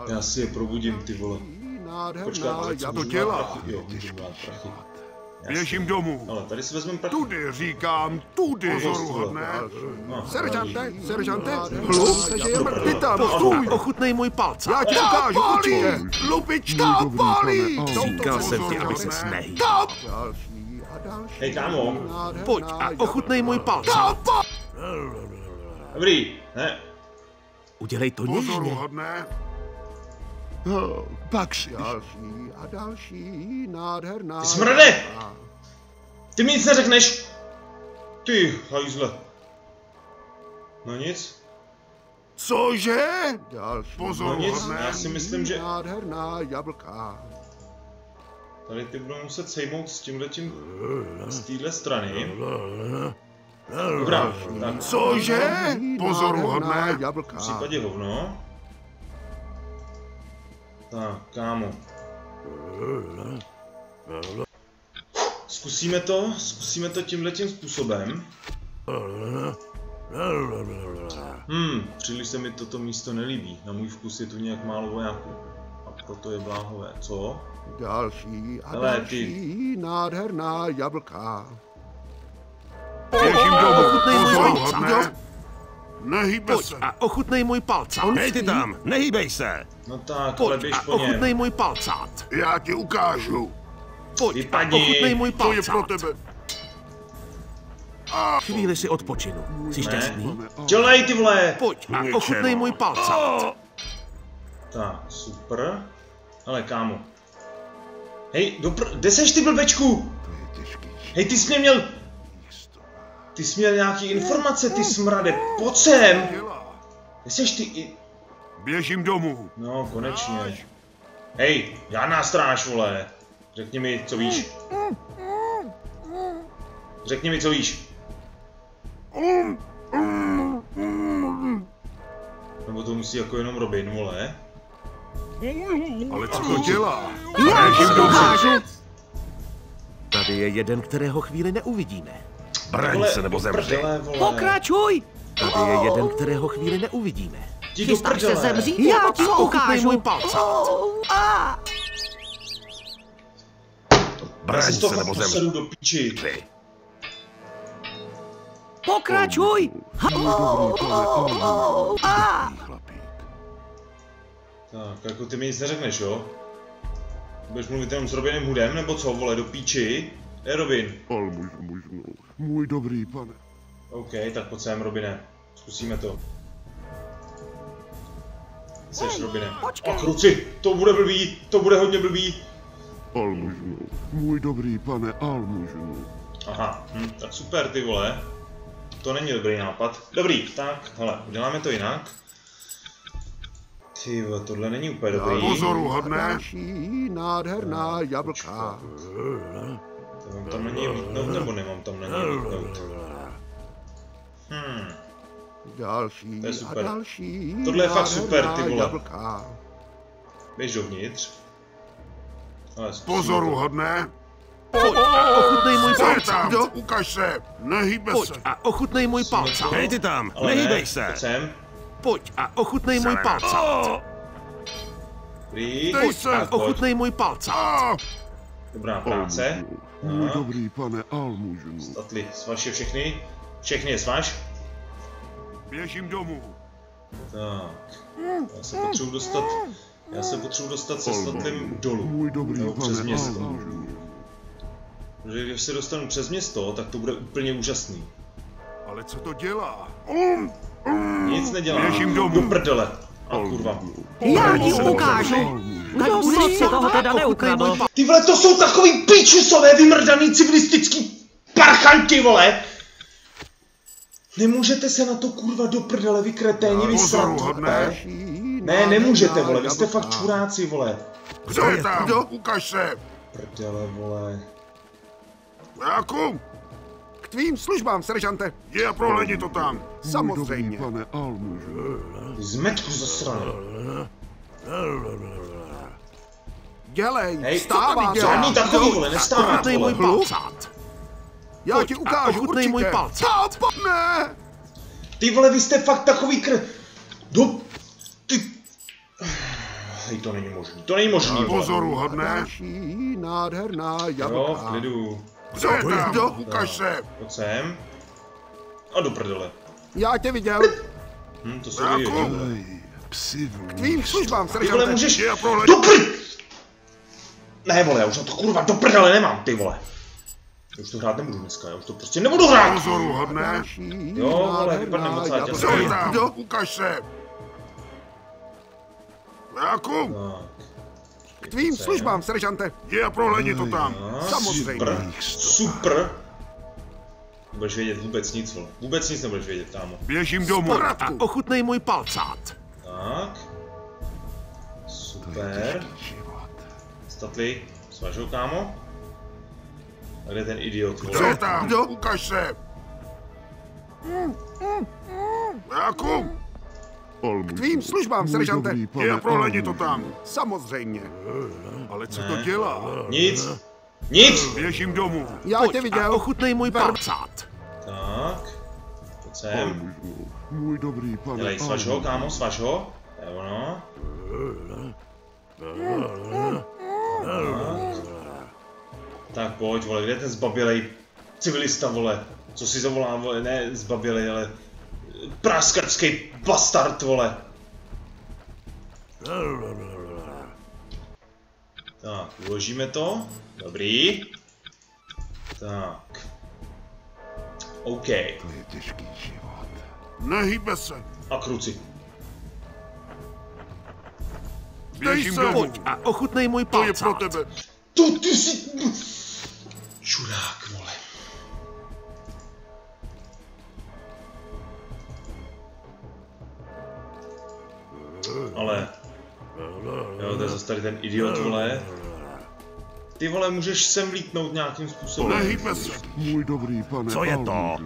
Já si je probudím, ty vole. Počkat, ale co to můžu dělá? dát prachy? Jo, můžu dát prachy. Běžím domů. Ale tady si vezmeme prachy. Tudy, říkám, tudy. Pozoruhodné. Pozoruhodné. No, Seržante, seržante, hlub se, že je mrtvý. Tam, stůj, ochutnej můj palcát. Já ti ukážu, určitě. Pane, Jsou to Říkal jsem ti, aby ses a další Hej, kámo. Pojď a ochutnej můj palcát. Dobrý, ne. Udělej to něžně. Pozoruhodné. Pak si. Další a další nádherná Ty smrde! Ty mi nic neřekneš! Ty hajzle. No nic. Cože? Další No nic, já si myslím, že... nádherná jablka. Tady ty budeme muset sejmout s tímhletím z téhle strany. Dobrá, tak Cože? Pozoruhodné. v jablka. případě hovno. Tak, kámo. Zkusíme to, zkusíme to tímhletím způsobem. Hmm, příliš se mi toto místo nelíbí. Na můj vkus je tu nějak málo vojáků. A proto je bláhové. Co? Další a Hele, ty. další nádherná jablka. Běžím domů. Ochutnej můj Pozoruhodné. palcát. Nehýbe Pojď se. a ochutnej můj palcát. Hej ty tam, nehýbej se! No tak, ale Pojď běž a po něm. ochutnej můj palcát. Já ti ukážu. Pojď a Vypadni. ochutnej můj To je pro palcát. tebe. Chvíli si odpočinu. Jsi šťastný? Dělej ty vole! Pojď a Ničeho. ochutnej můj palcát. Tak, super. Ale kámo. Hej, dopr... Kde seš ty blbečku? Hej, ty jsi mě měl... Ty jsi měl nějaký informace, ty smrade. Pojď sem! Kde seš ty i... Běžím domů. No, konečně. Hej, žádná stráž, vole. Řekni mi, co víš. Řekni mi, co víš. Nebo to musí jako jenom Robin, vole. Ale co to dělá? Já ti ukážu. Tady je jeden, kterého chvíli neuvidíme. Braň Vole, se nebo zemři. Pokračuj. Tady je jeden, kterého chvíli neuvidíme. Jdi Chystáš se zemřít? Já ti ukážu. můj. Já Braň se nebo zemři. posedu do piči. Pokračuj. A. Chlapík. Tak, jako ty mi nic neřekneš, jo? Budeš mluvit jenom s Robinem Hoodem, nebo co, vole, do píči? Je Robin. Almuž možnou. Můj dobrý pane. OK, tak pojď sem, Robine. Zkusíme to. Jseš, Robine. počkej. A kruci, to bude blbý, to bude hodně blbý. Almužnou. Můj dobrý pane, almužnou. Aha, hm, tak super, ty vole. To není dobrý nápad. Dobrý, tak, hele, uděláme to jinak. Ty vole, tohle není úplně dobrý. Pozoruhodné. Další nádherná jablka. Mám tam na něj mítnout, nebo nemám tam na něj mítnout? Hmm, Další To je a super. další Tohle je fakt super, ty vole. Jablka. běž dovnitř. Ale. Pozoruhodné. Pojď a ochutnej můj tam? Kdo? Ukaž se. Nehýbe Pojď se. a ochutnej můj palcát. Hej ty tam, Ale nehýbej ne, se! pojď sem. Pojď a ochutnej můj se. tak pojď. Ochutnej můj palcát. Dobrá práce. Můj Aha. dobrý pane, almužnou. Statli, svaž je všechny. Všechny je svaž. Běžím domů. Tak. Já se potřebuji dostat. Já se potřebuji dostat se statlem dolů. Můj dobrý přes pane, město. almužnou. Protože když se dostanu přes město, tak to bude úplně úžasný. Ale co to dělá? Nic nedělám. Běžím domů. Do prdele. A kurva. Já ti ukážu. Tak si toho teda neukradl. Ty vole, to jsou takový pičusové vymrdaný civilistický parchanti, vole! Nemůžete se na to kurva do prdele vykreténi vysrat, Pozoruhodné. vole. Další Ne, nemůžete, vole, vy jste fakt čuráci, vole. Kdo je tam? Kdo? Ukaž se. Prdele, vole. Vojáku. K tvým službám, seržante. Je a to tam. Samozřejmě. pane, zmetku zasraný. [laughs] Dělej, Hej, vstává, žádný dělej. takový, vole, nestávat, Ochutnej můj vole. palcát. Já ti Pojď a ukážu, určitě. můj palcát. To, ne! Ty vole, vy jste fakt takový kr... Do... Ty... Hej, to není možný, to není možný, vole. Pozoruhodné. Další nádherná Jo, v jablka. klidu. Kdo je tam? Kdo? Ukaž se. Pojď sem. A do prdele. Já tě viděl. Hm, to se Vojáku. vyjde. Psi K tvým službám, Ty vole, seržante. můžeš... Do prd... Ne, vole, já už na to kurva do prdele nemám, ty vole. Já už to hrát nebudu dneska, já už to prostě nebudu hrát. Pozoruhodné. Další Jo, vole, vypadne moc je tam? Kdo? Ukaž se. Tak. K tvým službám, seržante. Je a prohledi to tam. Samozřejmě. Super. Super. Nebudeš vědět vůbec nic, vole. Vůbec nic nebudeš vědět, kámo. Běžím domů. A ochutnej můj palcát. Tak. Super. Statli, Svaž ho, kámo. A kde ten idiot, Co vole? tam? Kdo? Ukaž se. Vojáku, K tvým službám, seržante. je prohlédni to tam. Samozřejmě. Ale co to dělá? Nic. Nic! Běžím domů. Já tě A viděl. ochutnej můj palcát. Tak. Pojď sem. Můj dobrý pane. Dělej, svaž ho, kámo, svaž ho. To je ono. Tak pojď, vole, kde je ten zbabělej civilista, vole? Co si zavolá, vole, ne zbabělej, ale praskačský bastard, vole. Tak, uložíme to. Dobrý. Tak. OK. To je těžký život. Nehýbe se. A kruci. Běžím domů. Pojď a ochutnej můj To je pro palcát. tebe. To ty si... Čurák, vole. Ale... Jo, to je zase tady ten idiot, vole. Ty vole, můžeš sem vlítnout nějakým způsobem. Nehýbe se. Můj dobrý pane. Co je to?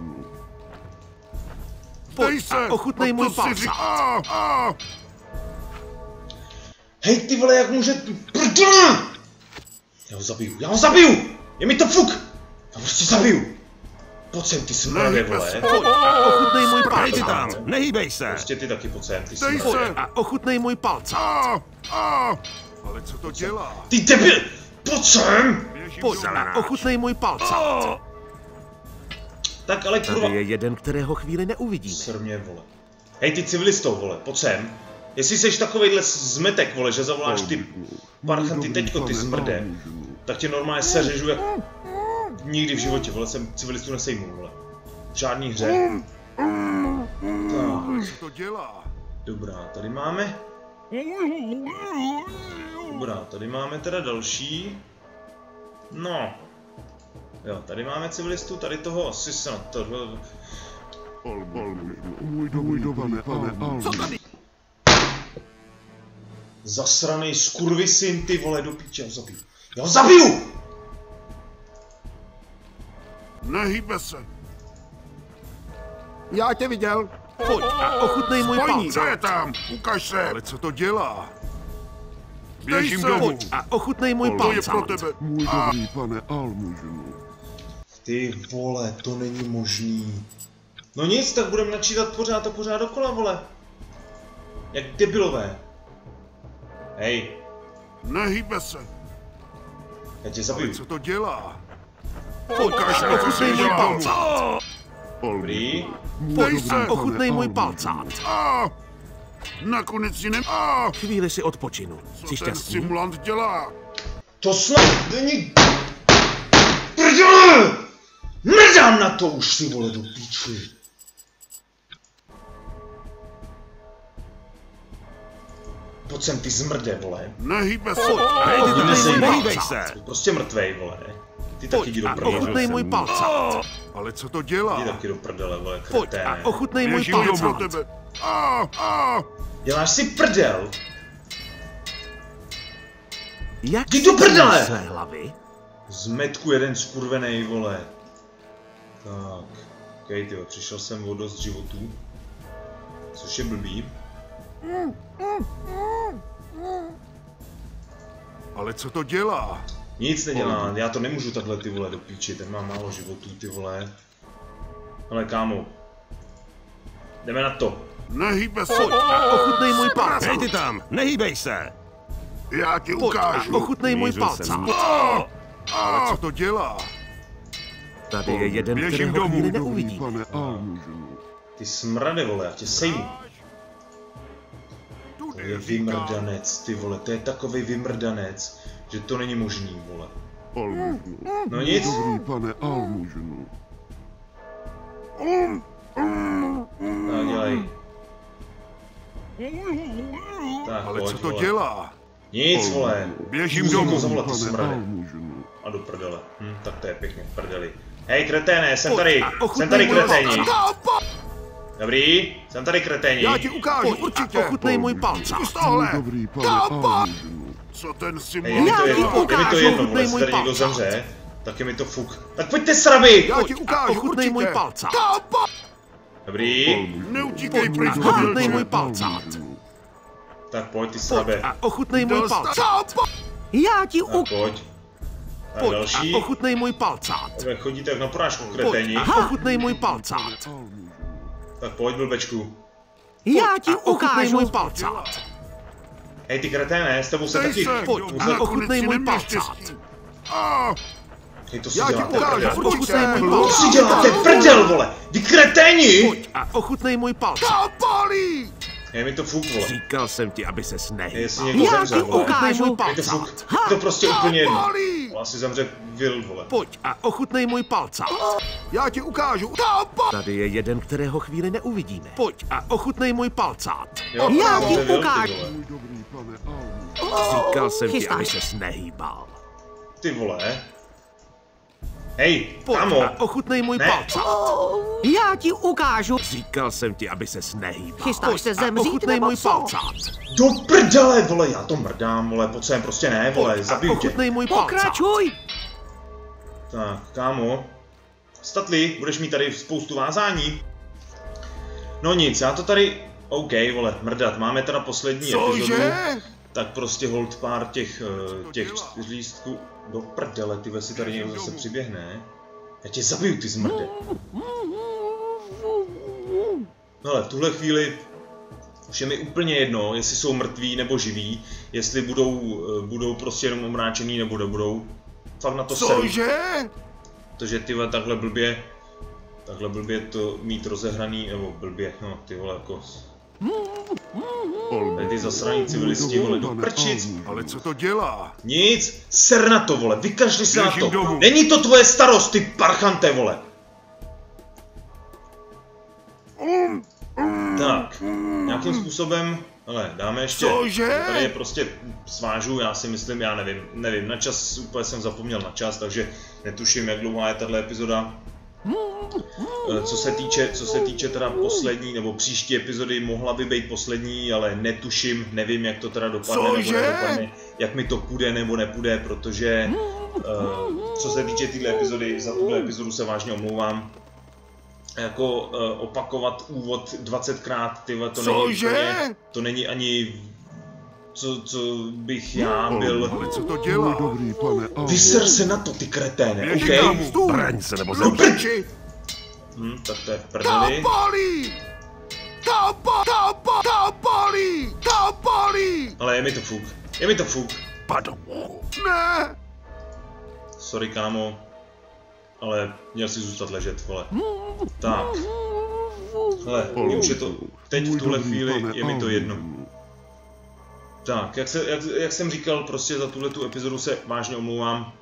Pojď se. a ochutnej můj palcát. Hej, ty vole, jak může... Prdele! Já ho zabiju, já ho zabiju! Je mi to fuk! Já ho prostě zabiju! Pojď sem, ty smrade, vole. Pojď a ochutnej můj tam, palcát. nehýbej se. Prostě ty taky pojď sem, ty Dej smrade. se. A ochutnej můj a. Ale co to dělá? Ty debil! Pojď sem! Běžím Pojď a ochutnej můj palcát. Tak ale kurva... Tady je jeden, kterého chvíli neuvidíme. Sr mě, vole. Hej, ty civilistou, vole, pojď sem. Jestli jsi takovejhle zmetek, vole, že zavoláš ty parchanty teďko, ty smrde, tak tě normálně seřežu jak... Nikdy v životě, vole, jsem civilistu nesejmu, vole. V žádný hře. Tak, Co to dělá? dobrá, tady máme... Dobrá, tady máme teda další. No. Jo, tady máme civilistu, tady toho asi se na to... Můj dobrý pane, pane Almížnu. Zasranej skurvisyn, ty vole, do píče, já ho zabiju. Já ho zabiju! Nehýbe se. Já tě viděl. Pojď a ochutnej můj Spojní, co je tam? Ukaž se. Ale co to dělá? Běžím domů. Pojď a ochutnej můj To je pro tebe. Můj dobrý pane Almížnu. Ty vole, to není možný. No nic, tak budeme načítat pořád a pořád dokola, vole. Jak debilové. Hej, Nehýbe se. já tě Ale zabiju. co to dělá? Pojď a ochutnej můj palcát. Dobrý. Dej se. Ochutnej můj palcát. A. Nakonec si ne... A. Chvíli si odpočinu. Co Jsi ten šťastný? simulant dělá? To snad není... Prdele! Mrdám na to už, ty vole, do píči. Pojď sem, ty zmrde, vole. Nehýbe se. Tam, Nezajímá. nehýbej se. Jsi prostě mrtvej, vole. Ty taky jdi do prdele. ochutnej můj palcát. Ale co to Jdi dělá? taky do prdele, vole, Pojď a ochutnej můj. A. Děláš si prdel? Jak Jdi do prdele! své hlavy? Zmetku jeden skurvenej, vole. Tak. OK, tyjo, přišel jsem o dost životů. Což je blbý. Ale co to dělá? Nic nedělá, já to nemůžu takhle ty vole do píči, ten má málo životů ty vole. Ale kámo. Jdeme na to. Nehýbe se. Pojď a ochutnej můj palcát. Hej ty tam, nehýbej se. Já ti Pojď a ukážu. ochutnej můj palcát. Ale co to dělá? Tady je jeden, Běžím domů. neuvidíme. pane Almížnu. Ty smrade vole, já tě sejmu. Je vymrdanec, ty vole, to je takový vymrdanec, že to není možný, vole. Almížnu. No nic, Dobrý pane Almížnu. tak dělej. Tak, Ale pojď, co to vole. dělá? Nic, vole. Běžím Můžu domů, to zavolat, ty Pane. Almížnu. A do prdele. Hm, tak to je pěkně v prdeli. Hej, kreténe, jsem tady, jsem tady kreténi. Dobrý, jsem tady kreténi. Já ti ukážu, Pojď určitě. ochutnej můj palcát. Zkus tohle. Dobrý pane. Co ten si to Já ti mi to ukážu, jedno, vole, chutnej jestli můj palcát. zemře, tak je mi to fuk. Tak pojďte sraby! Já ti ukážu, ochutnej můj. Kápa! Dobrý, Neutíkej pryč, A ochutnej můj palcát. tak pojď ty Pojď srabe. a ochutnej můj palcát. Já ti Tak u... pojď. Pojď další. a ochutnej můj palcát. Tak chodíte jak na porážku, Pojď kreténi. a ochutnej můj palcát. Tak pojď, blbečku. Já ti ochutnej můj ukážu. palcát. Hej, ty kreténe, s tebou se Dej taky... se, Pojď a ochutnej můj palcát. Hej, to si já ti děláte ukážu, prdel. Ochutnej můj To palcát. si děláte prdel, vole! Vy kreténi! Pojď a ochutnej můj palcát. Kápalí! Je mi to fuk, vole. Říkal jsem ti, aby ses Jestli nehýbal. někdo Já zemře, ti vole. Ukážu. Je to fuk. palcát. Je to prostě úplně jedno. Kápalí! Asi zemře Will, vole. Pojď a ochutnej můj palcát. Já ti ukážu. Tady je jeden, kterého chvíli neuvidíme. Pojď a ochutnej můj palcát. Jo, Já to ti ukážu. Říkal jsem ti, Chystáš. aby ses nehýbal. Ty vole. Hej, Pojď kámo. a ochutnej můj Ne. palcát. Já ti ukážu. Říkal jsem ti, aby ses nehýbal. Chystáš Pojď se zemřít, ochutnej můj palcát. Do prdele, vole, já to mrdám, vole, sem, prostě ne, vole, zabiju tě. ochutnej můj palcát. Pokračuj. Tak, kámo. Statli, budeš mít tady spoustu vázání. No nic, já to tady... OK, vole, mrdat, máme teda poslední epizodu. Cože? Tak prostě hold pár těch, eh, těch čtyř lístků. Do prdele, ty si tady někdo zase přiběhne. Já tě zabiju, ty zmrde. No ale v tuhle chvíli už je mi úplně jedno, jestli jsou mrtví nebo živí, jestli budou, eh, budou prostě jenom omráčený nebo nebudou. Fakt na to seru. Cože? Protože ty takhle blbě, takhle blbě to mít rozehraný, nebo blbě, no ty vole jako... Tady ty zasraní civilisti, vole, do prčic. Ale co to dělá? Nic, ser na to, vole, vykašli se na to. domů. Není to tvoje starost, ty parchante, vole. Tak, nějakým způsobem, ale dáme ještě, Cože? tady je prostě svážu, já si myslím, já nevím, nevím, na čas, úplně jsem zapomněl na čas, takže netuším, jak dlouhá je tahle epizoda. Eh, Co se týče, co se týče teda poslední, nebo příští epizody, mohla by být poslední, ale netuším, nevím, jak to teda dopadne, nebo nedopadne, jak mi to půjde nebo nepůjde, protože eh, co se týče téhle epizody, za tuhle epizodu se vážně omlouvám. Jako uh, opakovat úvod 20krát, ty vole, to není Cože? úplně, to není ani co, co bych já byl. Ale co to dělá? Dobrý pane. Vyser se na to, ty kreténe, Běžím OK? domů. Stůj! Braň se nebo zemři. Hm, tak to je v prdeli. Kápalí! Kápa! Kápa! Kápalí! Kápalí! Ale je mi to fuk. Je mi to fuk. Padou. Ne! Sorry, kámo. Ale měl si zůstat ležet, vole. Tak. Hele, už je to... Teď v tuhle chvíli je mi to jedno. Tak, jak, se, jak, jak jsem říkal, prostě za tuhle tu epizodu se vážně omlouvám.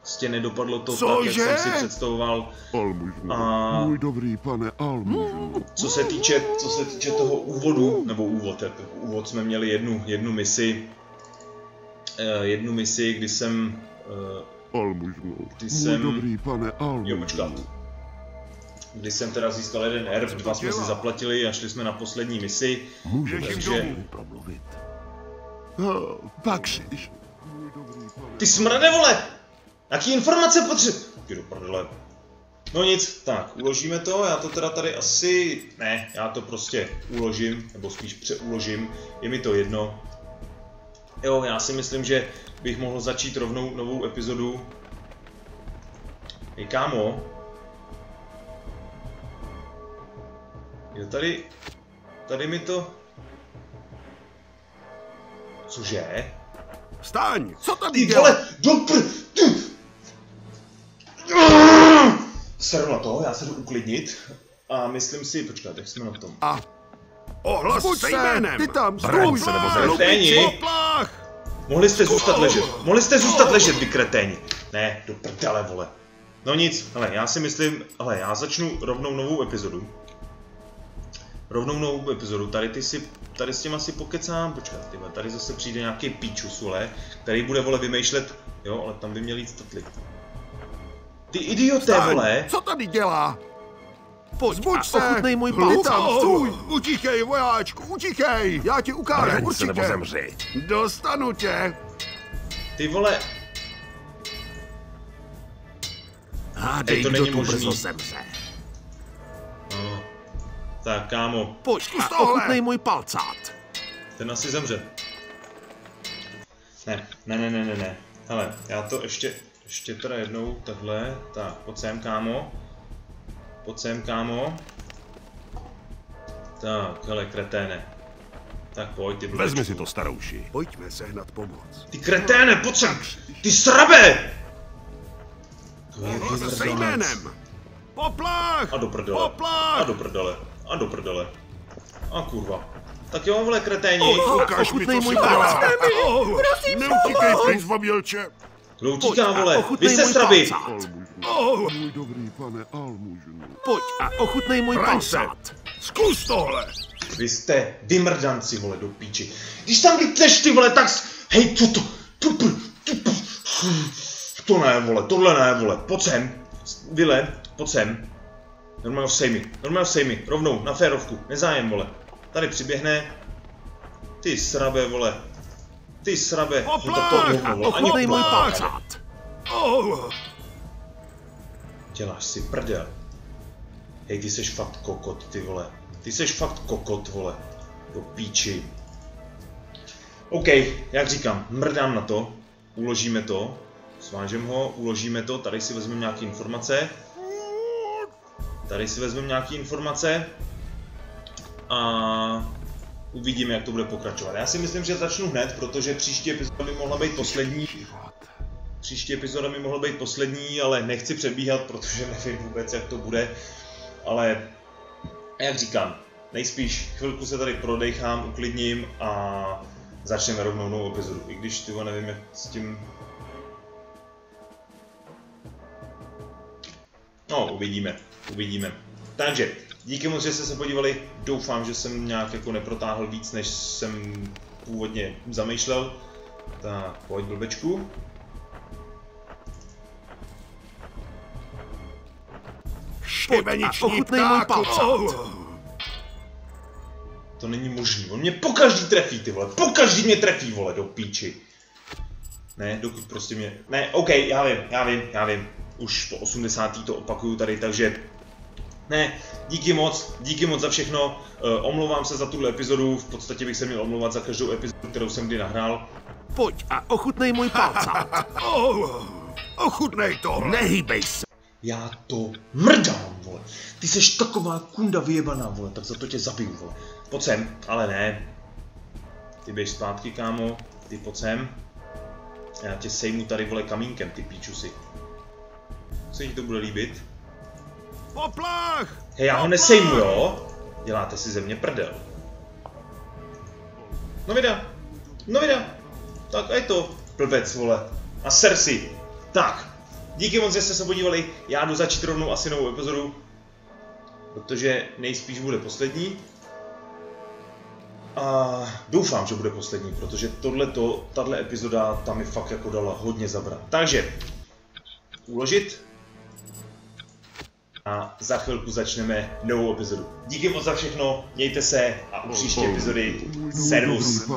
Prostě nedopadlo to tak, jak Cože? jsem si představoval. Almužnu. A- Můj dobrý pane Almužnu. Co se týče, co se týče toho úvodu, nebo úvod, jako úvod jsme měli jednu, jednu misi, eh, jednu misi, kdy jsem, eh, Almužnu. Ty Můj jsem- dobrý pane jo Almužnu. počkat, kdy jsem teda získal jeden erb, dva jsme si zaplatili a šli jsme na poslední misi, Můžeme Běžím takže, domů. Bakšiš. ty smrade vole, jaký informace potřebuji, ty prdele. No nic, tak, uložíme to, já to teda tady asi, ne, já to prostě uložím, nebo spíš přeuložím, je mi to jedno. Jo, já si myslím, že bych mohl začít rovnou novou epizodu. Hej kámo. Jo, tady, tady mi to... Cože? Staň! Co tady Ty dělá? vole, do pr... Ty... Seru na to, já se jdu uklidnit. A myslím si, počkat, jak jsme na tom. A ohlas Buď se jménem. Ty tam, stůj! se nebo. Kreténi. Mohli jste zůstat ležet, mohli jste zůstat ležet, vy kreténi. Ne, do prdele, vole. No nic, ale já si myslím, ale já začnu rovnou novou epizodu. Rovnou novou epizodu, tady ty si, tady s těma si pokecám, počkat, ty vole, tady zase přijde nějaký píčus, vole, který bude, vole, vymýšlet, jo, ale tam by měl jít statli. Ty idioté, vole, Co tady dělá? Pojď Zbuď a se! ochutnej můj palcát. tam, stůj! Utíkej, vojáčku, utíkej! Já ti ukážu, se určitě! nebo zemři. Dostanu tě! Ty vole, Hádej, Ej, to kdo není tu možný. brzo zemře. Tak, kámo, Pojď Zkus a tohle. ochutnej můj palcát. ten asi zemře. Ne, ne, ne, ne, ne, ne. Hele, já to ještě, ještě teda jednou takhle, tak, pojď sem, kámo. Pojď sem, kámo. Tak, hele, kreténe. Tak pojď, ty blbečku. Vezmi si to, starouši. Pojďme sehnat pomoc. Ty kreténe, pojď sem! Ty srabe! Je Se jménem! Poplach! A do prdele. Poplach! A do prdele. A do prdele. A kurva. Tak jo, vole, kreténi. Ukaž mi, ochutnej co můj si dělá. Oh, Neutíkej pryč, zbabělče! Kdo utíká, vole? Vy sraby! palcát. Oh, Můj dobrý pane almužnu. Pojď a ochutnej můj se. palcát. zkus tohle! Vy jste vymrdanci, vole, do píči. Když tam vytneš, ty vole, tak... s- Hej, co to? To ne, vole, tohle ne, vole. Pojď sem. Vile, pojď sem. Normálně sej mi, normálně sej mi, rovnou, na férovku, nezájem, vole. Tady přiběhne. Ty srabe, vole. Ty srabe. Ochutnej můj palcát. Oh, Děláš si prdel. Hej, ty seš fakt kokot, ty vole. Ty seš fakt kokot, vole. Do píči. OK, jak říkám, mrdám na to. Uložíme to. Svážem ho, uložíme to. Tady si vezmeme nějaké informace. Tady si vezmeme nějaké informace. A uvidíme, jak to bude pokračovat. Já si myslím, že začnu hned, protože příští epizoda by mohla být poslední. Příští epizoda by mohla být poslední, ale nechci předbíhat, protože [laughs] nevím vůbec, jak to bude. Ale jak říkám, nejspíš chvilku se tady prodejchám, uklidním a začneme rovnou novou epizodu. I když ty nevím, jak s tím... No, uvidíme, uvidíme. Takže, díky moc, že jste se podívali. Doufám, že jsem nějak jako neprotáhl víc, než jsem původně zamýšlel. Tak, pojď blbečku. šibeniční To není možný, on mě pokaždý trefí, ty vole, pokaždý mě trefí, vole, do píči. Ne, dokud prostě mě, ne, OK, já vím, já vím, já vím, už po 80. to opakuju tady, takže ne, díky moc, díky moc za všechno, uh, omlouvám se za tuhle epizodu, v podstatě bych se měl omlouvat za každou epizodu, kterou jsem kdy nahrál. Pojď a ochutnej můj palcát. [laughs] oh, ochutnej to! Nehýbej se. Já to mrdám, vole. Ty seš taková kunda vyjebaná, vole, tak za to tě zabiju, vole. Pojď sem, ale ne. Ty běž zpátky, kámo, ty pojď sem. Já tě sejmu tady, vole, kamínkem, ty píču si. Se ti to bude líbit? Poplach! Hej, já ho nesejmu, jo? Děláte si ze mě prdel. No vida, no vida. Tak a je to, blbec, vole. A ser si. Tak, díky moc, že jste se podívali. Já jdu začít rovnou asi novou epizodu. Protože nejspíš bude poslední. A doufám, že bude poslední, protože tohleto, tahle epizoda, tam mi fakt jako dala hodně zabrat. Takže, uložit, a za chvilku začneme novou epizodu. Díky moc za všechno, mějte se a u příští epizody servus.